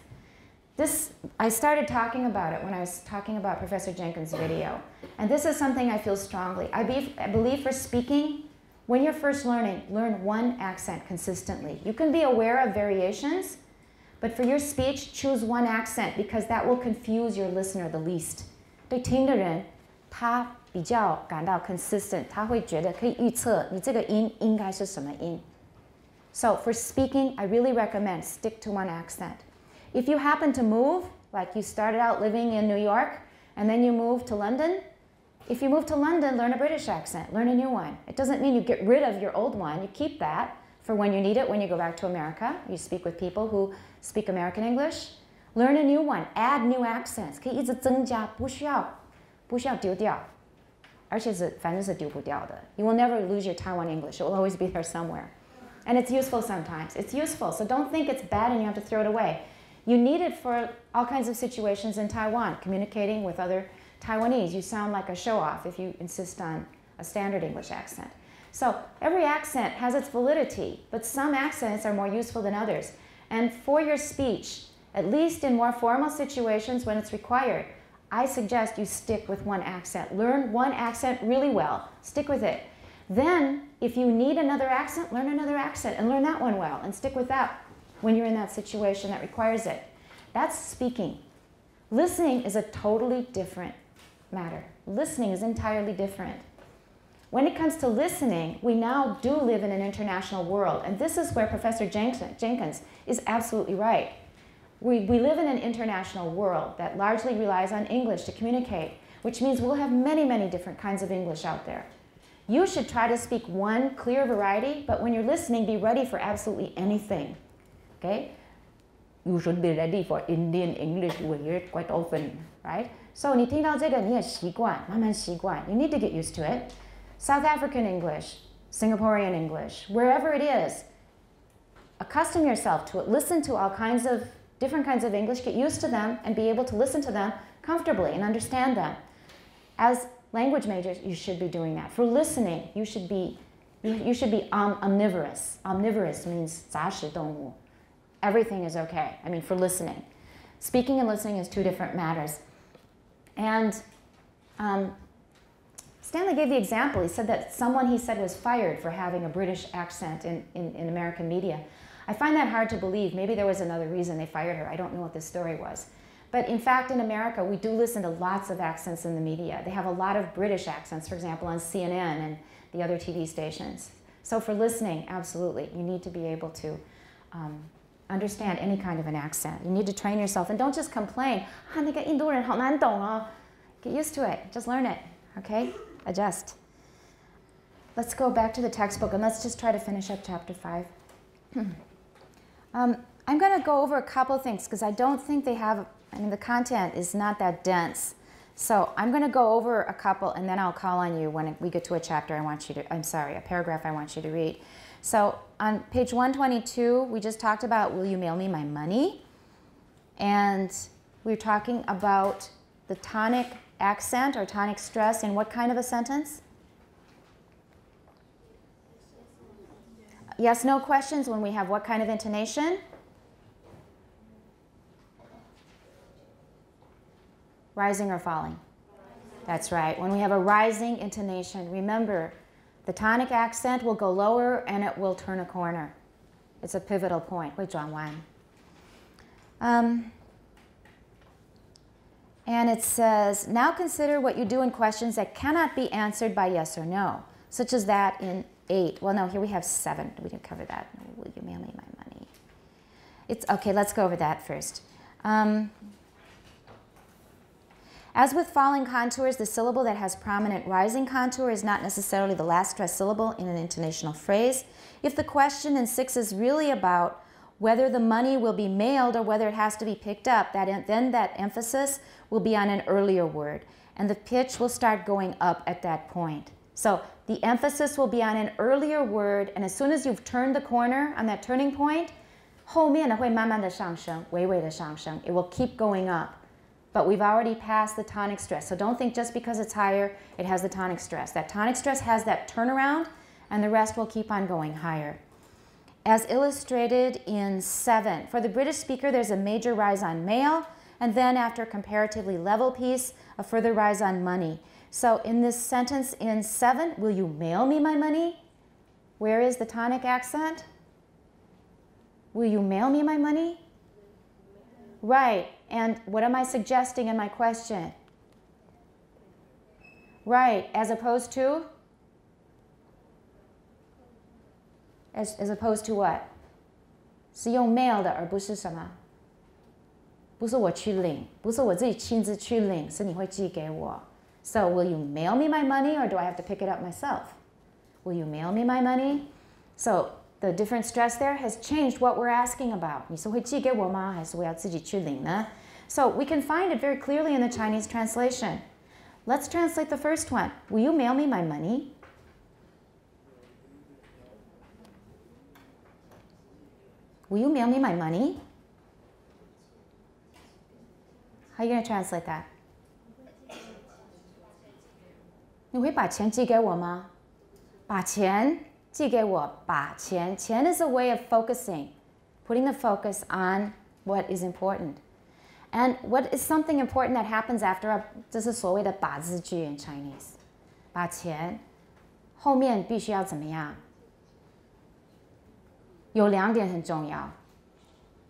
This, I started talking about it when I was talking about Professor Jenkins' video. And this is something I feel strongly. I, be, I believe for speaking, when you're first learning, learn one accent consistently. You can be aware of variations, but for your speech, choose one accent because that will confuse your listener the least. 对听的人，他比较感到 consistent，他会觉得可以预测你这个音应该是什么音。So for speaking, I really recommend stick to one accent. If you happen to move, like you started out living in New York and then you moved to London, if you move to London, learn a British accent, learn a new one. It doesn't mean you get rid of your old one, you keep that for when you need it when you go back to America. You speak with people who speak American English. Learn a new one, add new accents. You will never lose your Taiwan English. It will always be there somewhere. And it's useful sometimes. It's useful. So don't think it's bad and you have to throw it away. You need it for all kinds of situations in Taiwan, communicating with other Taiwanese. You sound like a show off if you insist on a standard English accent. So every accent has its validity, but some accents are more useful than others. And for your speech, at least in more formal situations when it's required, I suggest you stick with one accent. Learn one accent really well. Stick with it. Then, if you need another accent, learn another accent and learn that one well and stick with that when you're in that situation that requires it. That's speaking. Listening is a totally different matter. Listening is entirely different. When it comes to listening, we now do live in an international world, and this is where Professor Jenkins is absolutely right. We, we live in an international world that largely relies on English to communicate, which means we'll have many, many different kinds of English out there. You should try to speak one clear variety, but when you're listening, be ready for absolutely anything. Okay? You should be ready for Indian English. We hear it quite often, right? So 你听到这个你也习惯，慢慢习惯。You need to get used to it. South African English, Singaporean English, wherever it is, accustom yourself to it. Listen to all kinds of different kinds of English, get used to them, and be able to listen to them comfortably and understand them. As language majors, you should be doing that. For listening, you should be you, you should be om- omnivorous. Omnivorous means 杂食动物. Everything is okay. I mean, for listening. Speaking and listening is two different matters. And um, Stanley gave the example. He said that someone he said was fired for having a British accent in, in, in American media. I find that hard to believe. Maybe there was another reason they fired her. I don't know what the story was. But in fact, in America, we do listen to lots of accents in the media. They have a lot of British accents, for example, on CNN and the other TV stations. So for listening, absolutely, you need to be able to um, understand any kind of an accent. You need to train yourself and don't just complain. Ah, Get used to it. Just learn it. Okay? Adjust. Let's go back to the textbook and let's just try to finish up chapter five. um, I'm going to go over a couple things because I don't think they have I mean, the content is not that dense. So I'm going to go over a couple and then I'll call on you when we get to a chapter I want you to, I'm sorry, a paragraph I want you to read. So on page 122, we just talked about will you mail me my money? And we are talking about the tonic accent or tonic stress in what kind of a sentence? Yes, no questions when we have what kind of intonation? Rising or falling? That's right. When we have a rising intonation, remember the tonic accent will go lower and it will turn a corner. It's a pivotal point. Wait, John, why? Um, and it says, now consider what you do in questions that cannot be answered by yes or no, such as that in eight. Well, no, here we have seven. We didn't cover that. Will you mail me my money? It's okay. Let's go over that first. Um, as with falling contours, the syllable that has prominent rising contour is not necessarily the last stressed syllable in an intonational phrase. If the question in six is really about whether the money will be mailed or whether it has to be picked up, that, then that emphasis will be on an earlier word, and the pitch will start going up at that point. So the emphasis will be on an earlier word, and as soon as you've turned the corner on that turning point, 后面的会慢慢的上升，微微的上升. It will keep going up but we've already passed the tonic stress. So don't think just because it's higher, it has the tonic stress. That tonic stress has that turnaround, and the rest will keep on going higher. As illustrated in 7, for the British speaker, there's a major rise on mail, and then after a comparatively level piece, a further rise on money. So in this sentence in 7, will you mail me my money? Where is the tonic accent? Will you mail me my money? Right. And what am I suggesting in my question? Right. As opposed to? As, as opposed to what? 是用 mail 的，而不是什么？不是我去领，不是我自己亲自去领，是你会寄给我。So will you mail me my money or do I have to pick it up myself? Will you mail me my money? So the different stress there has changed what we're asking about. So we can find it very clearly in the Chinese translation. Let's translate the first one. Will you mail me my money? Will you mail me my money? How are you going to translate that? 你会把钱寄给我吗？把钱寄给我把钱，钱 is a way of focusing, putting the focus on what is important. And what is something important that happens after a 这是所谓的把字句 in Chinese. 把钱后面必须要怎么样？ 有两点很重要。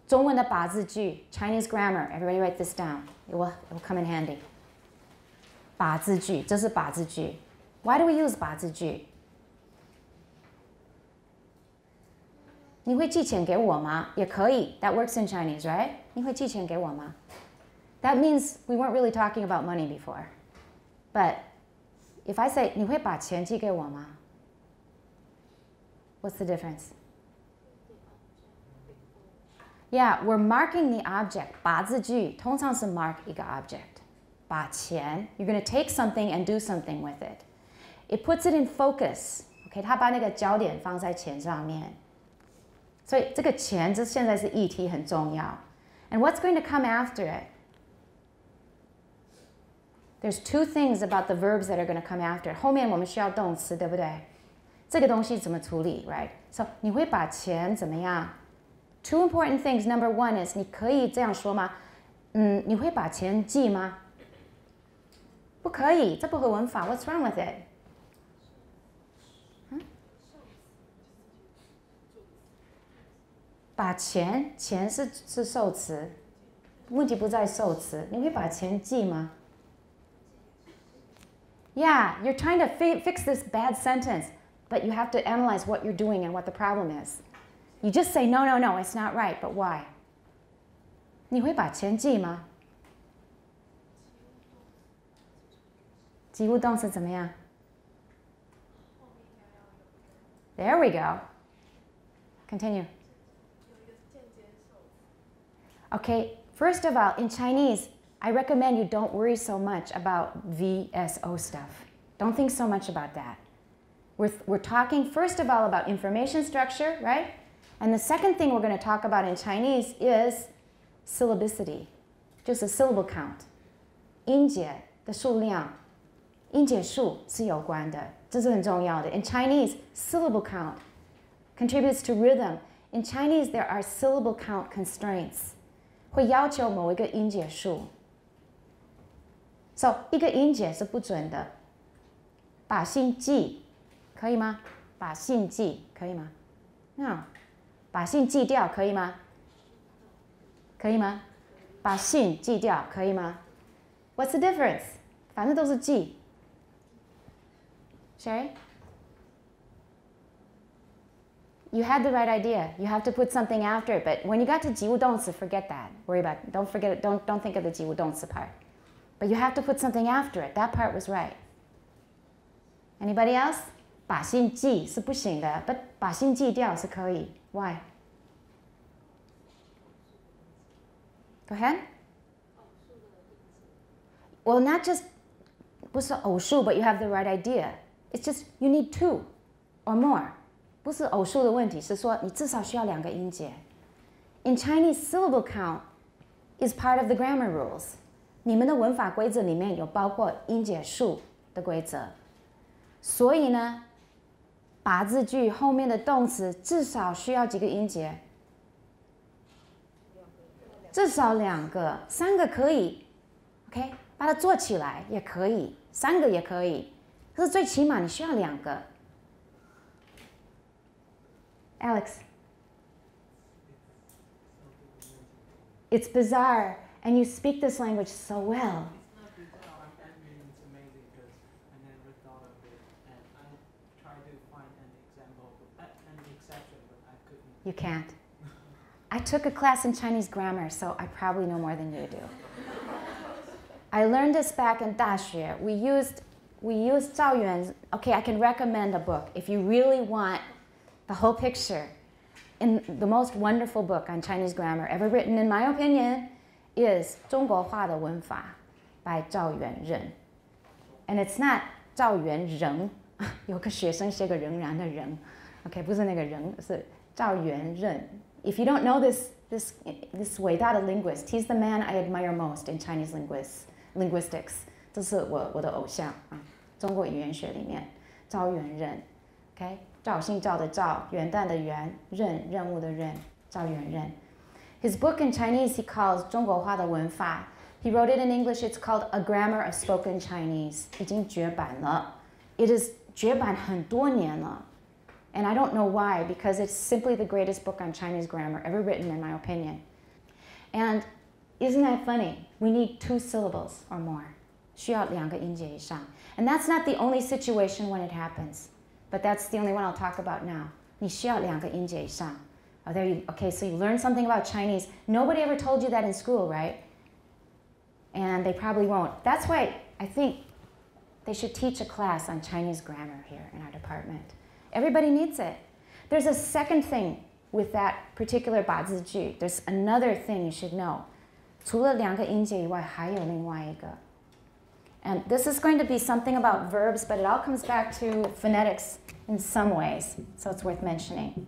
中文的把字句 Chinese grammar, everybody write this down. It will, it will come in handy. 把字句，这是把字句。 Why do we use 把字句？你会寄钱给我吗？也可以。That works in Chinese, right? 你会寄钱给我吗？That means we weren't really talking about money before. But if I say 你会把钱寄给我吗？What's the difference? Yeah, we're marking the object. 把字句通常是 mark 一个 object. 把钱, you're going to take something and do something with it. It puts it in focus. OK，它把那个焦点放在钱上面。所以这个钱这现在是议题很重要。And what's going to come after it? There's two things about the verbs that are going to come after it. 后面我们需要动词，对不对？这个东西怎么处理，right? So 你会把钱怎么样 ？Two important things. Number one is 你可以这样说吗？嗯，你会把钱寄吗？不可以，这不合文法。What's wrong with it？把钱，钱是是受词，问题不在受词。你会把钱寄吗？Yeah, you're trying to fi fix this bad sentence, but you have to analyze what you're doing and what the problem is. You just say no, no, no, it's not right, but why? 你会把钱寄吗？及物动词怎么样？There we go. Continue. Okay, first of all, in Chinese, I recommend you don't worry so much about VSO stuff. Don't think so much about that. We're, we're talking, first of all, about information structure, right? And the second thing we're going to talk about in Chinese is syllabicity, just a syllable count. 音节的数量，音节数是有关的，这是很重要的。In Chinese, syllable count contributes to rhythm. In Chinese, there are syllable count constraints. 会要求某一个音节数，so 一个音节是不准的。把信寄可以吗？把信寄可以吗？No， 把信寄掉可以吗？可以吗？把信寄掉可以吗？What's the difference？反正都是寄。谁？you had the right idea. You have to put something after it. But when you got to 及物动词, forget that. Worry about it. Don't forget it. Don't, don't think of the 及物动词 part. But you have to put something after it. That part was right. Anybody else? 把信寄是不行的，but 把信寄掉是可以。Why? Go ahead. Well, not just 不是偶数, but you have the right idea. It's just you need two or more. 不是偶数的问题，是说你至少需要两个音节。In Chinese, syllable count is part of the grammar rules. 你们的文法规则里面有包括音节数的规则，所以呢， 八字句后面的动词至少需要几个音节？至少两个，三个可以，OK，把它做起来也可以，三个也可以，可是最起码你需要两个。Alex. It's bizarre, and you speak this language so well. You can't. I took a class in Chinese grammar, so I probably know more than you do. I learned this back in Daxue. We used we used Zhao Yuan's. Okay, I can recommend a book if you really want the whole picture. In the most wonderful book on Chinese grammar ever written, in my opinion, is 中国话的文法 by 赵元任. And it's not 赵元仁，有个学生写个仍然的人，OK，不是那个人，是赵元任。 If you don't know this this this 伟大的 linguist, he's the man I admire most in Chinese linguists linguistics. 这是我我的偶像啊，中国语言学里面赵元任，OK。赵姓赵的赵，元旦的元，任任务的任，赵元任。His book in Chinese he calls 中国话的文法。He wrote it in English. It's called A Grammar of Spoken Chinese. 已经绝版了。It is 绝版很多年了。 And I don't know why, because it's simply the greatest book on Chinese grammar ever written, in my opinion. And isn't that funny? We need two syllables or more. 需要两个音节以上. And that's not the only situation when it happens, but that's the only one I'll talk about now. 你需要两个音节以上. Oh, there you, okay, so you learned something about Chinese. Nobody ever told you that in school, right? And they probably won't. That's why I think they should teach a class on Chinese grammar here in our department. Everybody needs it. There's a second thing with that particular 把字句. There's another thing you should know. And this is going to be something about verbs, but it all comes back to phonetics in some ways, so it's worth mentioning.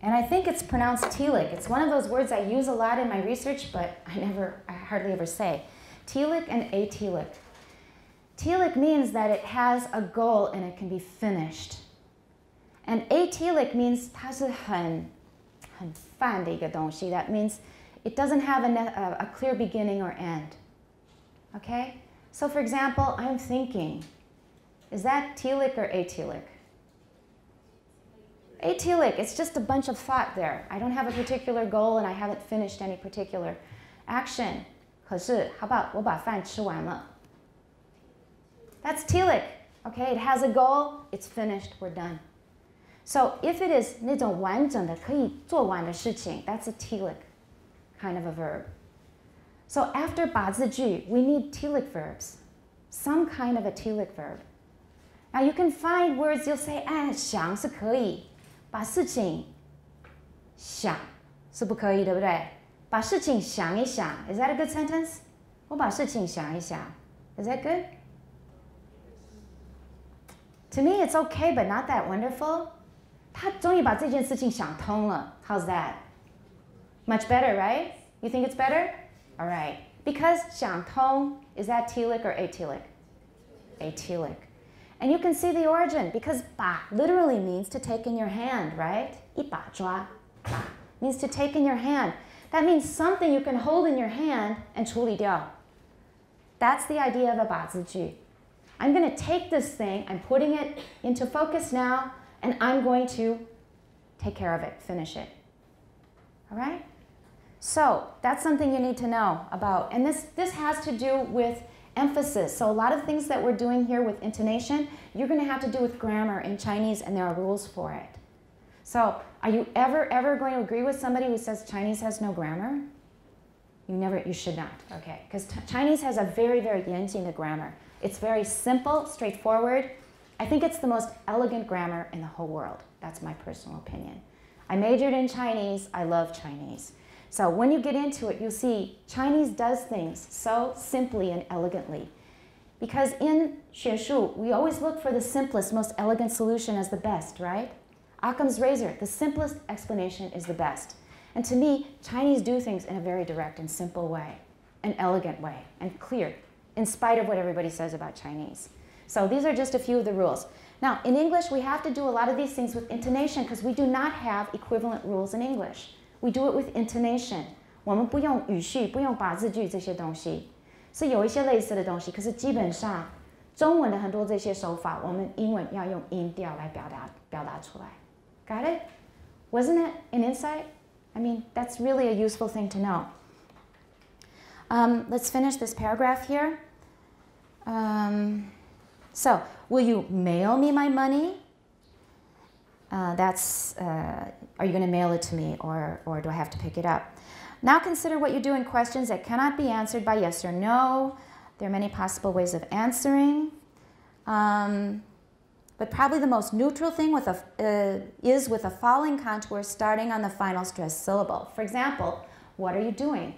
And I think it's pronounced telic. It's one of those words I use a lot in my research, but I never, I hardly ever say. Telic and atelic. Telic means that it has a goal and it can be finished. And atelic means 它是很很泛的一个东西. That means it doesn't have a, a, clear beginning or end. Okay? So for example, I'm thinking, is that telic or atelic? Atelic, it's just a bunch of thought there. I don't have a particular goal and I haven't finished any particular action. 可是, how about 我把饭吃完了? That's telic. Okay, it has a goal, it's finished, we're done. So if it is 那种完整的可以做完的事情, that's a telic kind of a verb. So after 把字句, we need telic verbs, some kind of a telic verb. Now you can find words you'll say, 哎，想是可以，把事情想是不可以，对不对？把事情想一想，Is that a good sentence? 我把事情想一想，Is that good? To me, it's okay, but not that wonderful. 他终于把这件事情想通了。How's that? Much better, right? You think it's better? All right. Because 想通 is that telic or atelic? Atelic. And you can see the origin because 把 literally means to take in your hand, right? 一把抓 means to take in your hand. That means something you can hold in your hand and 处理掉. That's the idea of a 把字句. I'm going to take this thing, I'm putting it into focus now, and I'm going to take care of it, finish it. All right? So that's something you need to know about. And this, this has to do with emphasis. So a lot of things that we're doing here with intonation, you're going to have to do with grammar in Chinese, and there are rules for it. So are you ever, ever going to agree with somebody who says Chinese has no grammar? You never, you should not, okay? Because Chinese has a very, very Yanjing grammar. It's very simple, straightforward. I think it's the most elegant grammar in the whole world. That's my personal opinion. I majored in Chinese. I love Chinese. So when you get into it, you'll see Chinese does things so simply and elegantly. Because in Xueshu, we always look for the simplest, most elegant solution as the best, right? Occam's razor, the simplest explanation is the best. And to me, Chinese do things in a very direct and simple way, an elegant way, and clear, in spite of what everybody says about Chinese. So these are just a few of the rules. Now, in English, we have to do a lot of these things with intonation because we do not have equivalent rules in English. We do it with intonation. 我们不用语序，不用把字句这些东西，是有一些类似的东西。可是基本上，中文的很多这些手法，我们英文要用音调来表达表达出来。Got it? Wasn't it an insight? I mean, that's really a useful thing to know. Um, let's finish this paragraph here. Um, so, will you mail me my money? Uh, that's, uh, are you going to mail it to me or, or do I have to pick it up? Now consider what you do in questions that cannot be answered by yes or no. There are many possible ways of answering. Um, but probably the most neutral thing with a, uh, is with a falling contour starting on the final stressed syllable. For example, what are you doing?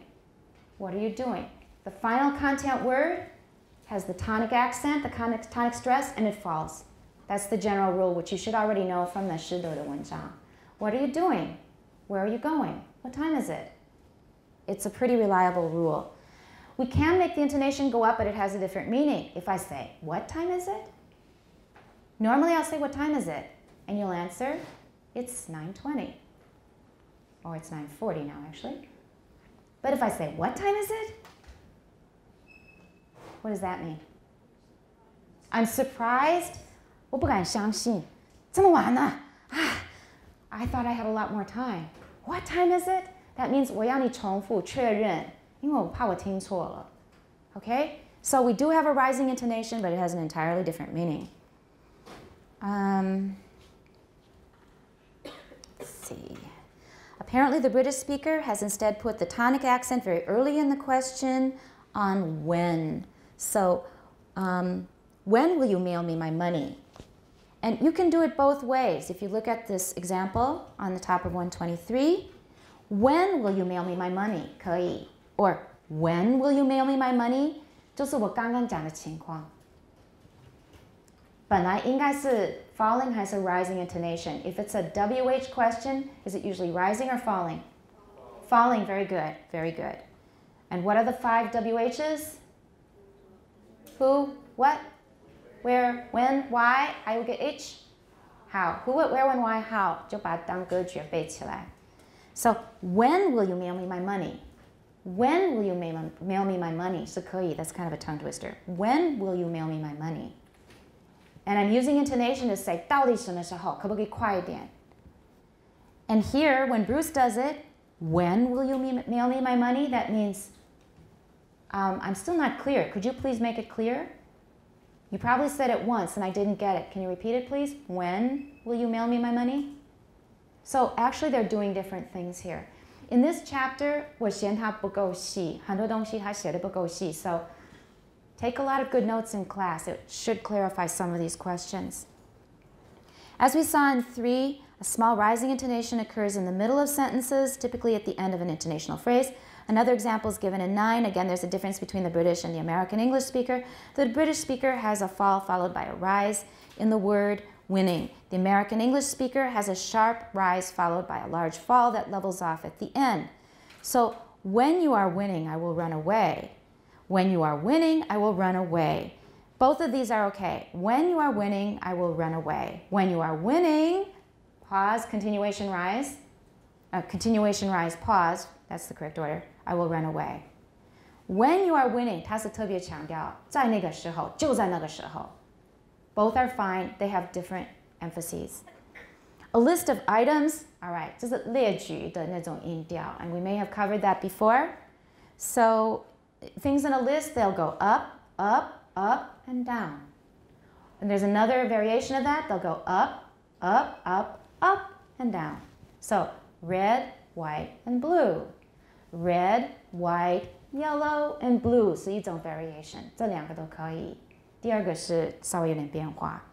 What are you doing? The final content word has the tonic accent, the tonic, tonic stress, and it falls. That's the general rule, which you should already know from the Shido de Wenjiang. What are you doing? Where are you going? What time is it? It's a pretty reliable rule. We can make the intonation go up, but it has a different meaning. If I say, what time is it? Normally I'll say, what time is it? And you'll answer, it's 9.20. Or it's 9.40 now, actually. But if I say, what time is it? What does that mean? I'm surprised 我不敢相信，这么晚呢啊！I thought I had a lot more time. What time is it? That means 我要你重复确认，因为我怕我听错了。Okay? So we do have a rising intonation, but it has an entirely different meaning. Um, let's see. Apparently, the British speaker has instead put the tonic accent very early in the question on when. So, um, when will you mail me my money? And you can do it both ways. If you look at this example on the top of 123, when will you mail me my money? 可以. Or when will you mail me my money? 就是我刚刚讲的情况。本来应该是 falling 还是 rising intonation? If it's a WH question, is it usually rising or falling? Falling, very good, very good. And what are the five WHs? Who, what, where, when, why? I will get H. How? Who, what, where, when, why, how? 就把它当歌曲背起来。So when will you mail me my money? When will you mail, mail me my money? 是可以, that's kind of a tongue twister. When will you mail me my money? And I'm using intonation to say 到底什么时候？可不可以快一点? And here, when Bruce does it, when will you mail me my money? That means um, I'm still not clear. Could you please make it clear? You probably said it once and I didn't get it. Can you repeat it, please? When will you mail me my money? So actually, they're doing different things here. In this chapter, 我嫌它不够细，很多东西他写的不够细，so Take a lot of good notes in class. It should clarify some of these questions. As we saw in 3, a small rising intonation occurs in the middle of sentences, typically at the end of an intonational phrase. Another example is given in 9. Again, there's a difference between the British and the American English speaker. The British speaker has a fall followed by a rise in the word winning. The American English speaker has a sharp rise followed by a large fall that levels off at the end. So, when you are winning, I will run away. When you are winning, I will run away. Both of these are okay. When you are winning, I will run away. When you are winning, pause, continuation rise. Uh, continuation rise, pause. That's the correct order. I will run away. When you are winning, 它是特别强调在那个时候，就在那个时候。Both are fine. They have different emphases. A list of items. All right, 这是列举的那种音调, and we may have covered that before. So things in a list, they'll go up, up, up, and down. And there's another variation of that. They'll go up, up, up, up, and down. So red, white, and blue. Red, white, yellow, and blue 是一种 variation，这两个都可以。第二个是稍微有点变化。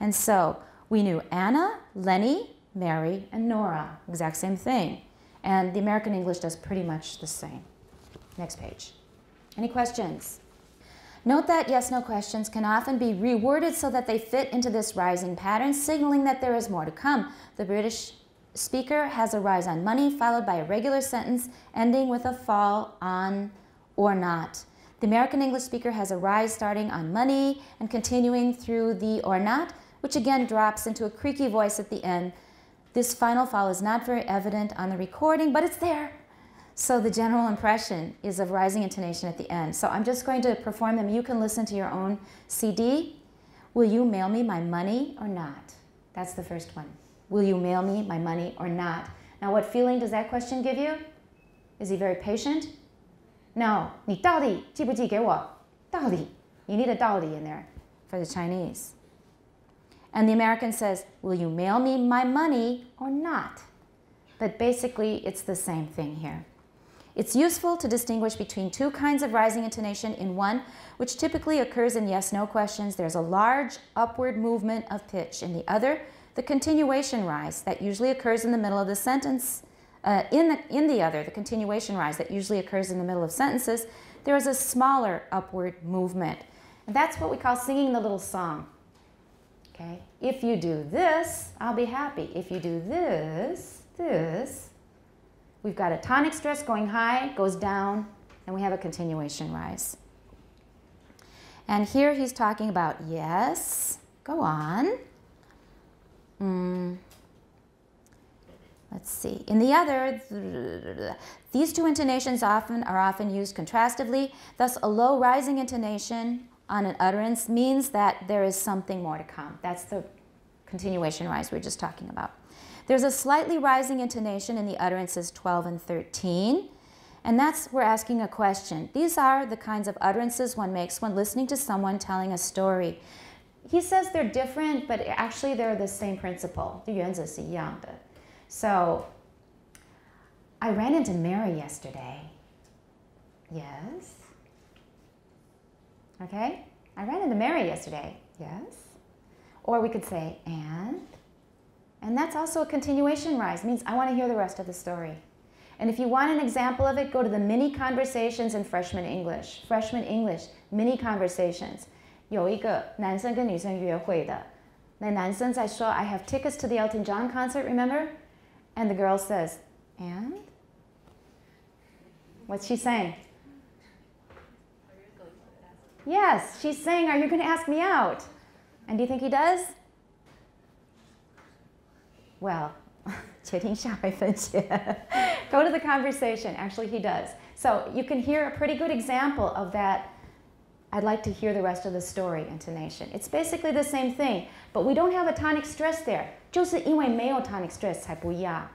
And so we knew Anna, Lenny, Mary, and Nora, exact same thing. And the American English does pretty much the same. Next page. Any questions? Note that yes no questions can often be reworded so that they fit into this rising pattern, signaling that there is more to come. The British speaker has a rise on money, followed by a regular sentence ending with a fall on or not. The American English speaker has a rise starting on money and continuing through the or not, which again drops into a creaky voice at the end. This final fall is not very evident on the recording, but it's there. So the general impression is of rising intonation at the end. So I'm just going to perform them. You can listen to your own CD. Will you mail me my money or not? That's the first one Will you mail me my money or not? Now, what feeling does that question give you? Is he very patient? No. 你到底寄不寄给我？到底. You need a 到底 in there for the Chinese. And the American says, Will you mail me my money or not? But basically, it's the same thing here. It's useful to distinguish between two kinds of rising intonation. In one, which typically occurs in yes-no questions, there's a large upward movement of pitch. In the other, the continuation rise that usually occurs in the middle of the sentence. Uh, in, the, in the other, the continuation rise that usually occurs in the middle of sentences, there is a smaller upward movement. And that's what we call singing the little song. Okay? If you do this, I'll be happy. If you do this, this, We've got a tonic stress going high, goes down, and we have a continuation rise. And here he's talking about yes, go on. Mm. Let's see. In the other, these two intonations often are often used contrastively. Thus, a low rising intonation on an utterance means that there is something more to come. That's the continuation rise we are just talking about. There's a slightly rising intonation in the utterances 12 and 13. And that's, we're asking a question. These are the kinds of utterances one makes when listening to someone telling a story. He says they're different, but actually they're the same principle. So, I ran into Mary yesterday. Yes. Okay? I ran into Mary yesterday. Yes. Or we could say, and. And that's also a continuation rise. It means I want to hear the rest of the story. And if you want an example of it, go to the mini conversations in freshman English. Freshman English, mini conversations. 有一个男生跟女生约会的，那男生在说 I have tickets to the Elton John concert, remember? And the girl says, and? What's she saying? Yes, she's saying, Are you going to ask me out? And do you think he does? Well, Go to the conversation. Actually, he does. So you can hear a pretty good example of that. I'd like to hear the rest of the story intonation. It's basically the same thing, but we don't have a tonic stress there. 就是因为没有 tonic stress 才不一样.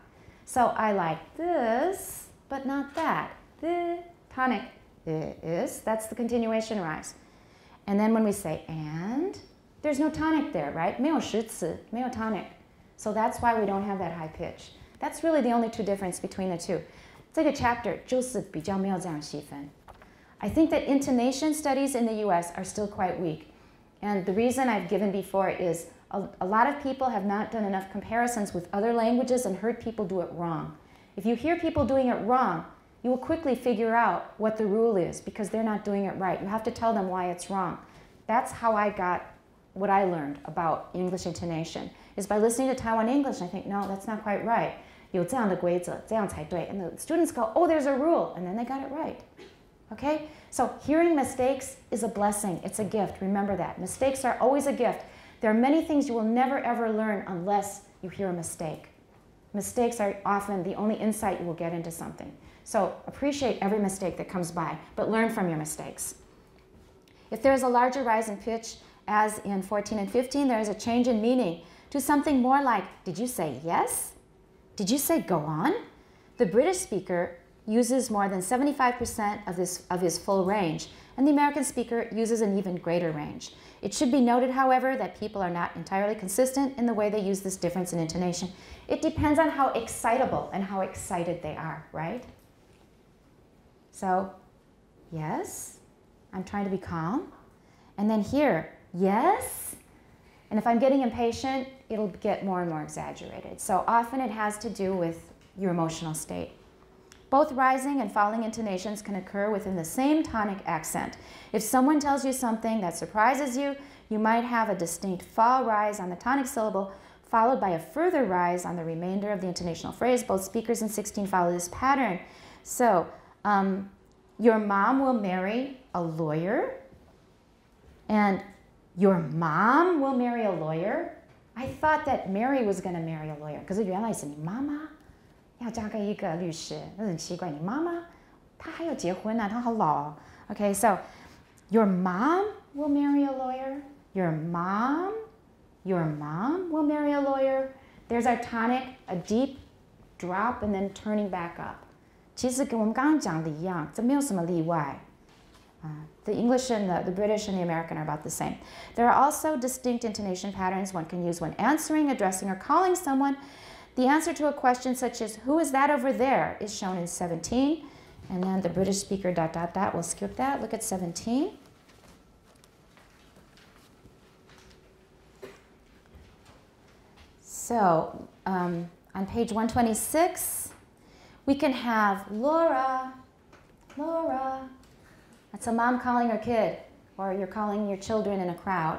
So I like this, but not that. The tonic is, that's the continuation rise. And then when we say and, there's no tonic there, right? 没有实词,没有 tonic. So that's why we don't have that high pitch. That's really the only two difference between the two. 这个 chapter 就是比较没有这样细分. I think that intonation studies in the US are still quite weak. And the reason I've given before is a, a, lot of people have not done enough comparisons with other languages and heard people do it wrong. If you hear people doing it wrong, you will quickly figure out what the rule is because they're not doing it right. You have to tell them why it's wrong. That's how I got what I learned about English intonation is by listening to Taiwan English. I think, no, that's not quite right. 有这样的规则，这样才对. And the students go, oh, there's a rule, and then they got it right. Okay? So hearing mistakes is a blessing. It's a gift. Remember that. Mistakes are always a gift. There are many things you will never ever learn unless you hear a mistake. Mistakes are often the only insight you will get into something. So appreciate every mistake that comes by, but learn from your mistakes. If there is a larger rise in pitch, as in 14 and 15, there is a change in meaning to something more like, Did you say yes? Did you say go on? The British speaker uses more than 75% of his, of his full range, and the American speaker uses an even greater range. It should be noted, however, that people are not entirely consistent in the way they use this difference in intonation. It depends on how excitable and how excited they are, right? So, yes, I'm trying to be calm. And then here, yes. And if I'm getting impatient, it'll get more and more exaggerated. So often it has to do with your emotional state. Both rising and falling intonations can occur within the same tonic accent. If someone tells you something that surprises you, you might have a distinct fall rise on the tonic syllable, followed by a further rise on the remainder of the intonational phrase. Both speakers in 16 follow this pattern. So, um, your mom will marry a lawyer, and your mom will marry a lawyer. I thought that Mary was going to marry a lawyer because I realized, mama 要嫁给一个律师，那很奇怪。你妈妈她还要结婚呢、啊，她好老、哦。Okay, so your mom will marry a lawyer. Your mom, your mom will marry a lawyer. There's our tonic, a deep drop and then turning back up. 其实跟我们刚刚讲的一样，这没有什么例外。uh, the English and the, the British and the American are about the same. There are also distinct intonation patterns one can use when answering, addressing, or calling someone. the answer to a question such as, Who is that over there? is shown in 17. And then the British speaker, dot, dot, dot, we'll skip that. Look at 17. So um, on page 126, we can have Laura, Laura, that's a mom calling her kid, or you're calling your children in a crowd.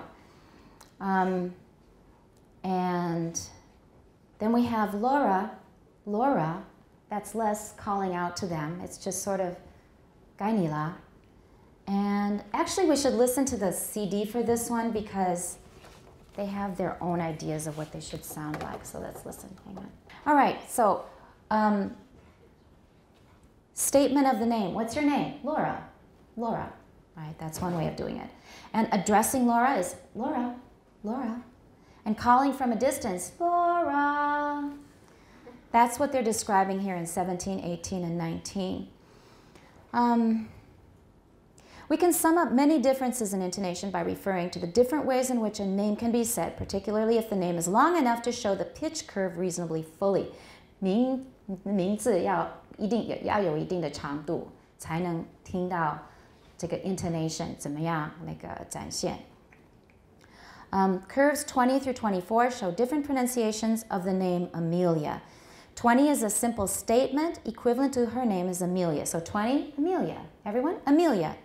Um, and then we have Laura. Laura, that's less calling out to them. It's just sort of Gainila. And actually, we should listen to the CD for this one because they have their own ideas of what they should sound like. So let's listen. Hang on. All right, so um, statement of the name. What's your name? Laura. Laura, right? That's one way of doing it. And addressing Laura is Laura, Laura And calling from a distance, Laura, That's what they're describing here in 17, 18, and 19. Um, we can sum up many differences in intonation by referring to the different ways in which a name can be said, particularly if the name is long enough to show the pitch curve reasonably fully. 名名字要一定要有一定的长度，才能听到这个 intonation 怎么样那个展现。 Um, curves 20 through 24 show different pronunciations of the name Amelia. 20 is a simple statement equivalent to her name is Amelia. So 20, Amelia. Everyone? Amelia.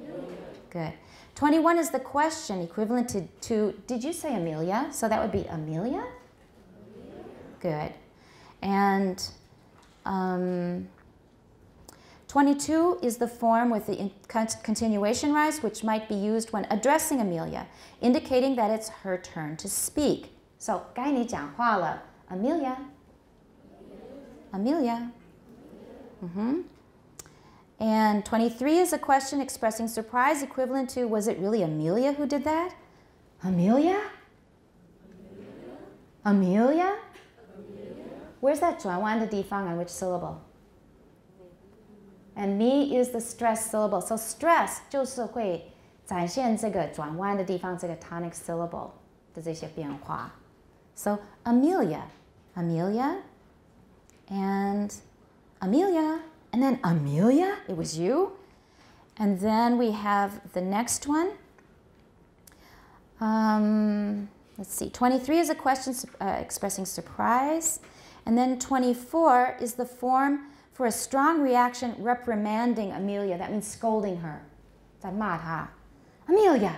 Amelia. Good. 21 is the question equivalent to, to, did you say Amelia? So that would be Amelia? Amelia. Good. And um, 22 is the form with the continuation rise, which might be used when addressing Amelia, indicating that it's her turn to speak. So, 该你讲话了, Amelia. Amelia. Mm-hmm. And 23 is a question expressing surprise, equivalent to Was it really Amelia who did that? Amelia? Amelia? Amelia? Where's that 转弯的地方 on which syllable? And me is the stress syllable. So stress 就是会展现这个转弯的地方，这个 tonic syllable 的这些变化。So Amelia, Amelia, and Amelia, and then Amelia, it was you. And then we have the next one. Um, let's see, 23 is a question uh, expressing surprise. And then 24 is the form for a strong reaction reprimanding Amelia. That means scolding her. Amelia.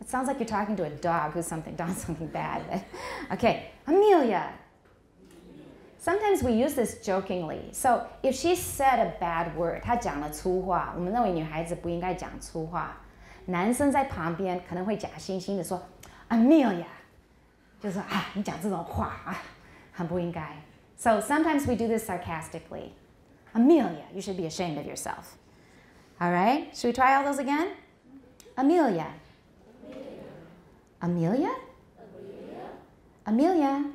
It sounds like you're talking to a dog who's something done something bad. okay, Amelia. Sometimes we use this jokingly. So if she said a bad word, 她讲了粗话，我们认为女孩子不应该讲粗话。男生在旁边可能会假惺惺的说，Amelia，就是啊，你讲这种话啊，很不应该。 So sometimes we do this sarcastically. Amelia, you should be ashamed of yourself. All right, should we try all those again? Amelia. Amelia? Amelia?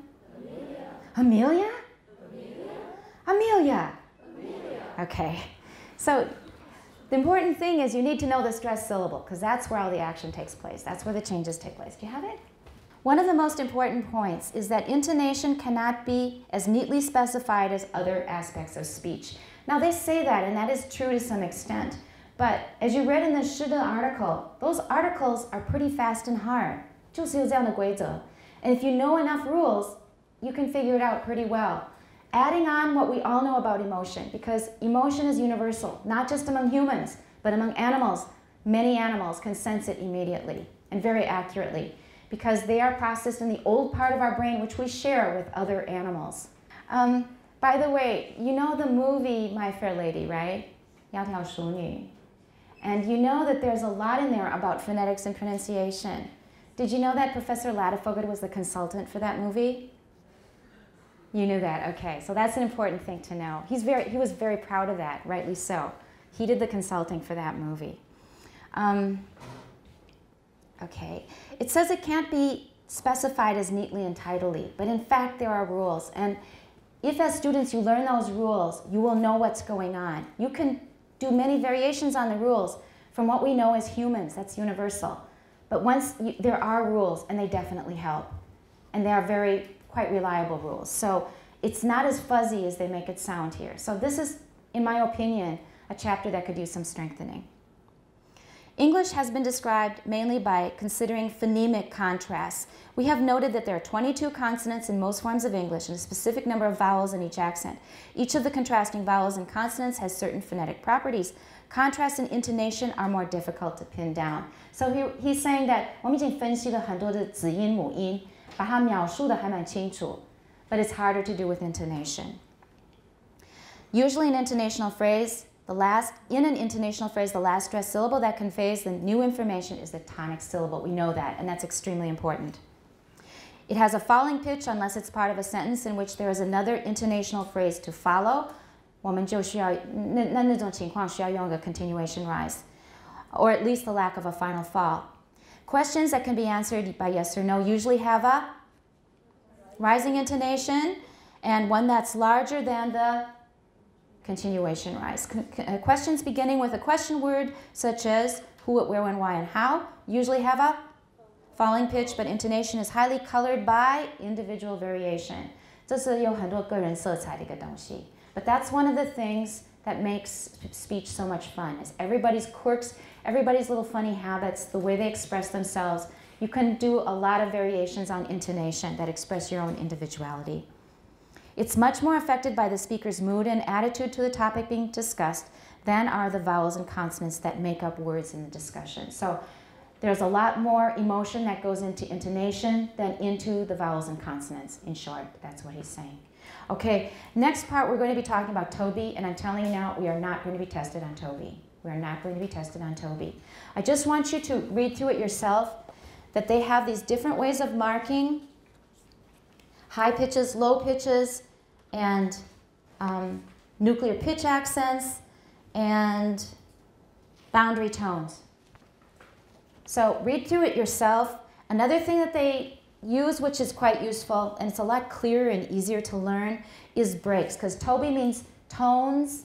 Amelia? Amelia? Amelia. Okay. So the important thing is you need to know the stress syllable because that's where all the action takes place. That's where the changes take place. Do you have it? One of the most important points is that intonation cannot be as neatly specified as other aspects of speech. Now they say that, and that is true to some extent. But as you read in the Shida article, those articles are pretty fast and hard. And if you know enough rules, you can figure it out pretty well adding on what we all know about emotion, because emotion is universal, not just among humans, but among animals. Many animals can sense it immediately and very accurately because they are processed in the old part of our brain, which we share with other animals. Um, by the way, you know the movie My Fair Lady, right? And you know that there's a lot in there about phonetics and pronunciation. Did you know that Professor Ladefoged was the consultant for that movie? You knew that, okay. So that's an important thing to know. He's very, he was very proud of that, rightly so. He did the consulting for that movie. Um, okay. It says it can't be specified as neatly and tidily, but in fact there are rules. And if as students you learn those rules, you will know what's going on. You can do many variations on the rules from what we know as humans, that's universal. But once you, there are rules, and they definitely help. And they are very quite reliable rules. So it's not as fuzzy as they make it sound here. So this is, in my opinion, a chapter that could use some strengthening. English has been described mainly by considering phonemic contrasts. We have noted that there are 22 consonants in most forms of English and a specific number of vowels in each accent. Each of the contrasting vowels and consonants has certain phonetic properties. Contrast and intonation are more difficult to pin down. So he, he's saying that 我们已经分析了很多的子音母音，把它描述的还蛮清楚，but it's harder to do with intonation. Usually, an intonational phrase, the last in an intonational phrase, the last stressed syllable that conveys the new information is the tonic syllable. We know that, and that's extremely important. It has a falling pitch unless it's part of a sentence in which there is another intonational phrase to follow. 我们就需要那那那种情况需要用一个 continuation rise, or at least the lack of a final fall. Questions that can be answered by yes or no usually have a rising intonation and one that's larger than the continuation rise. Uh, questions beginning with a question word such as who, what, where, when, why, and how usually have a falling pitch, but intonation is highly colored by individual variation. 这是有很多个人色彩的一个东西。But that's one of the things that makes speech so much fun is everybody's quirks, everybody's little funny habits, the way they express themselves. You can do a lot of variations on intonation that express your own individuality. It's much more affected by the speaker's mood and attitude to the topic being discussed than are the vowels and consonants that make up words in the discussion. So there's a lot more emotion that goes into intonation than into the vowels and consonants. In short, that's what he's saying. Okay, next part we're going to be talking about ToBI, and I'm telling you now, we are not going to be tested on ToBI. We are not going to be tested on ToBI. I just want you to read through it yourself, that they have these different ways of marking high pitches, low pitches, and um, nuclear pitch accents and boundary tones. So read through it yourself. Another thing that they use, which is quite useful, and it's a lot clearer and easier to learn, is breaks, because ToBI means tones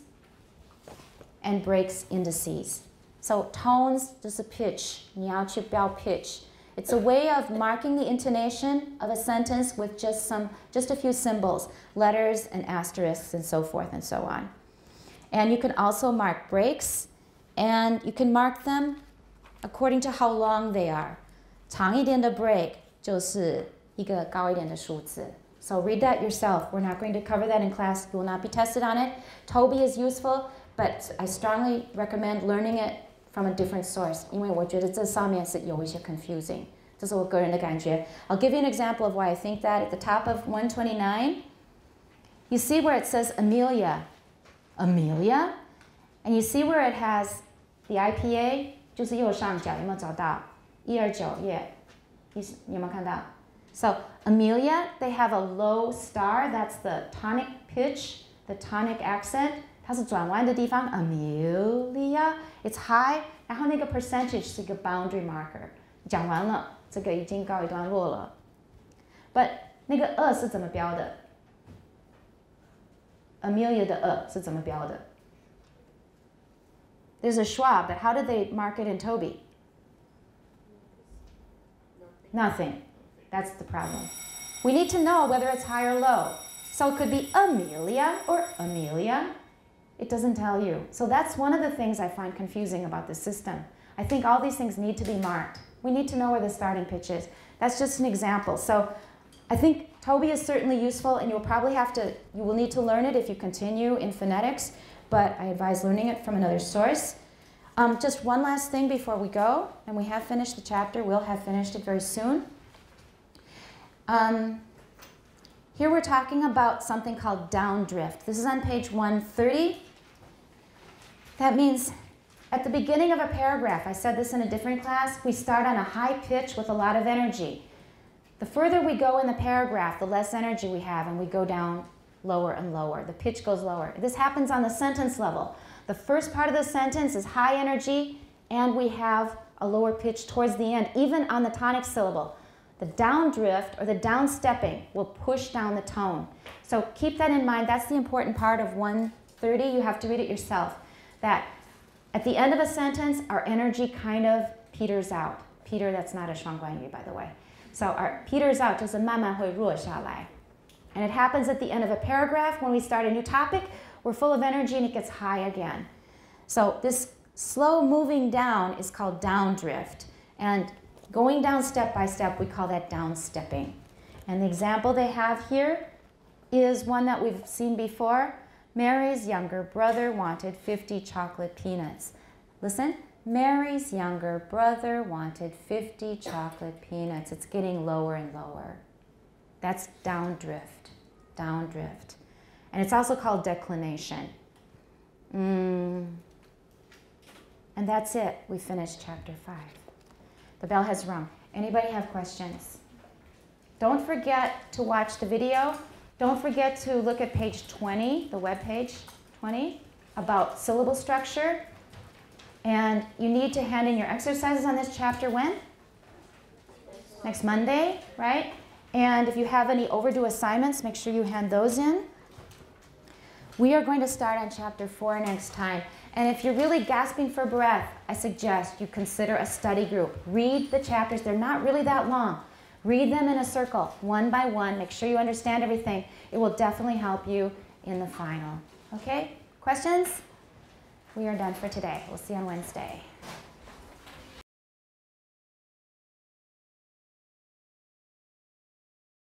and breaks indices. So tones, just a pitch, 你要去标 pitch, it's a way of marking the intonation of a sentence with just some, just a few symbols, letters and asterisks and so forth and so on. And you can also mark breaks and you can mark them according to how long they are. 长一点的 break 就是一个高一点的数字。So read that yourself. We're not going to cover that in class. You will not be tested on it. ToBI is useful, but I strongly recommend learning it from a different source. 因为我觉得这上面是有一些 confusing. 这是我个人的感觉. I'll give you an example of why I think that. At the top of 129, you see where it says Amelia. Amelia? And you see where it has the IPA 就是右上角有没有找到？一二九页，你有没有看到？So Amelia, they have a low star. That's the tonic pitch, the tonic accent. 它是转弯的地方，Amelia，it's high，然后那个 percentage 是一个 boundary marker。讲完了，这个已经告一段落了。But 那个二是怎么标的？Amelia 的二是怎么标的？There's a Schwab, but how did they mark it in ToBI? Nothing. That's the problem. We need to know whether it's high or low. So it could be Amelia or Amelia it doesn't tell you. So that's one of the things I find confusing about the system. I think all these things need to be marked. We need to know where the starting pitch is. That's just an example. So I think ToBI is certainly useful and you'll probably have to, you will need to learn it if you continue in phonetics but I advise learning it from another source. Um, just one last thing before we go, and we have finished the chapter. We'll have finished it very soon. Um, here we're talking about something called downdrift. This is on page 130. That means at the beginning of a paragraph, I said this in a different class, we start on a high pitch with a lot of energy. The further we go in the paragraph, the less energy we have, and we go down lower and lower. The pitch goes lower. This happens on the sentence level. The first part of the sentence is high energy, and we have a lower pitch towards the end, even on the tonic syllable. The downdrift or the downstepping will push down the tone. So keep that in mind. That's the important part of 130. You have to read it yourself That at the end of a sentence, our energy kind of peters out. Peter, that's not a 双关语, by the way. So our peters out 就是慢慢会弱下来. And it happens at the end of a paragraph when we start a new topic. We're full of energy and it gets high again. So this slow moving down is called downdrift. And going down step by step, we call that downstepping. And the example they have here is one that we've seen before. Mary's younger brother wanted 50 chocolate peanuts. Listen, Mary's younger brother wanted 50 chocolate peanuts. It's getting lower and lower. That's downdrift, downdrift. And it's also called declination. Mm. And that's it. We finished chapter 5. The bell has rung. Anybody have questions? Don't forget to watch the video. Don't forget to look at page 20, the web page 20, about syllable structure. And you need to hand in your exercises on this chapter when? Next Monday, right? And if you have any overdue assignments, make sure you hand those in. We are going to start on chapter four next time. And if you're really gasping for breath, I suggest you consider a study group. Read the chapters, they're not really that long. Read them in a circle, one by one. Make sure you understand everything. It will definitely help you in the final. Okay? Questions? We are done for today. We'll see you on Wednesday.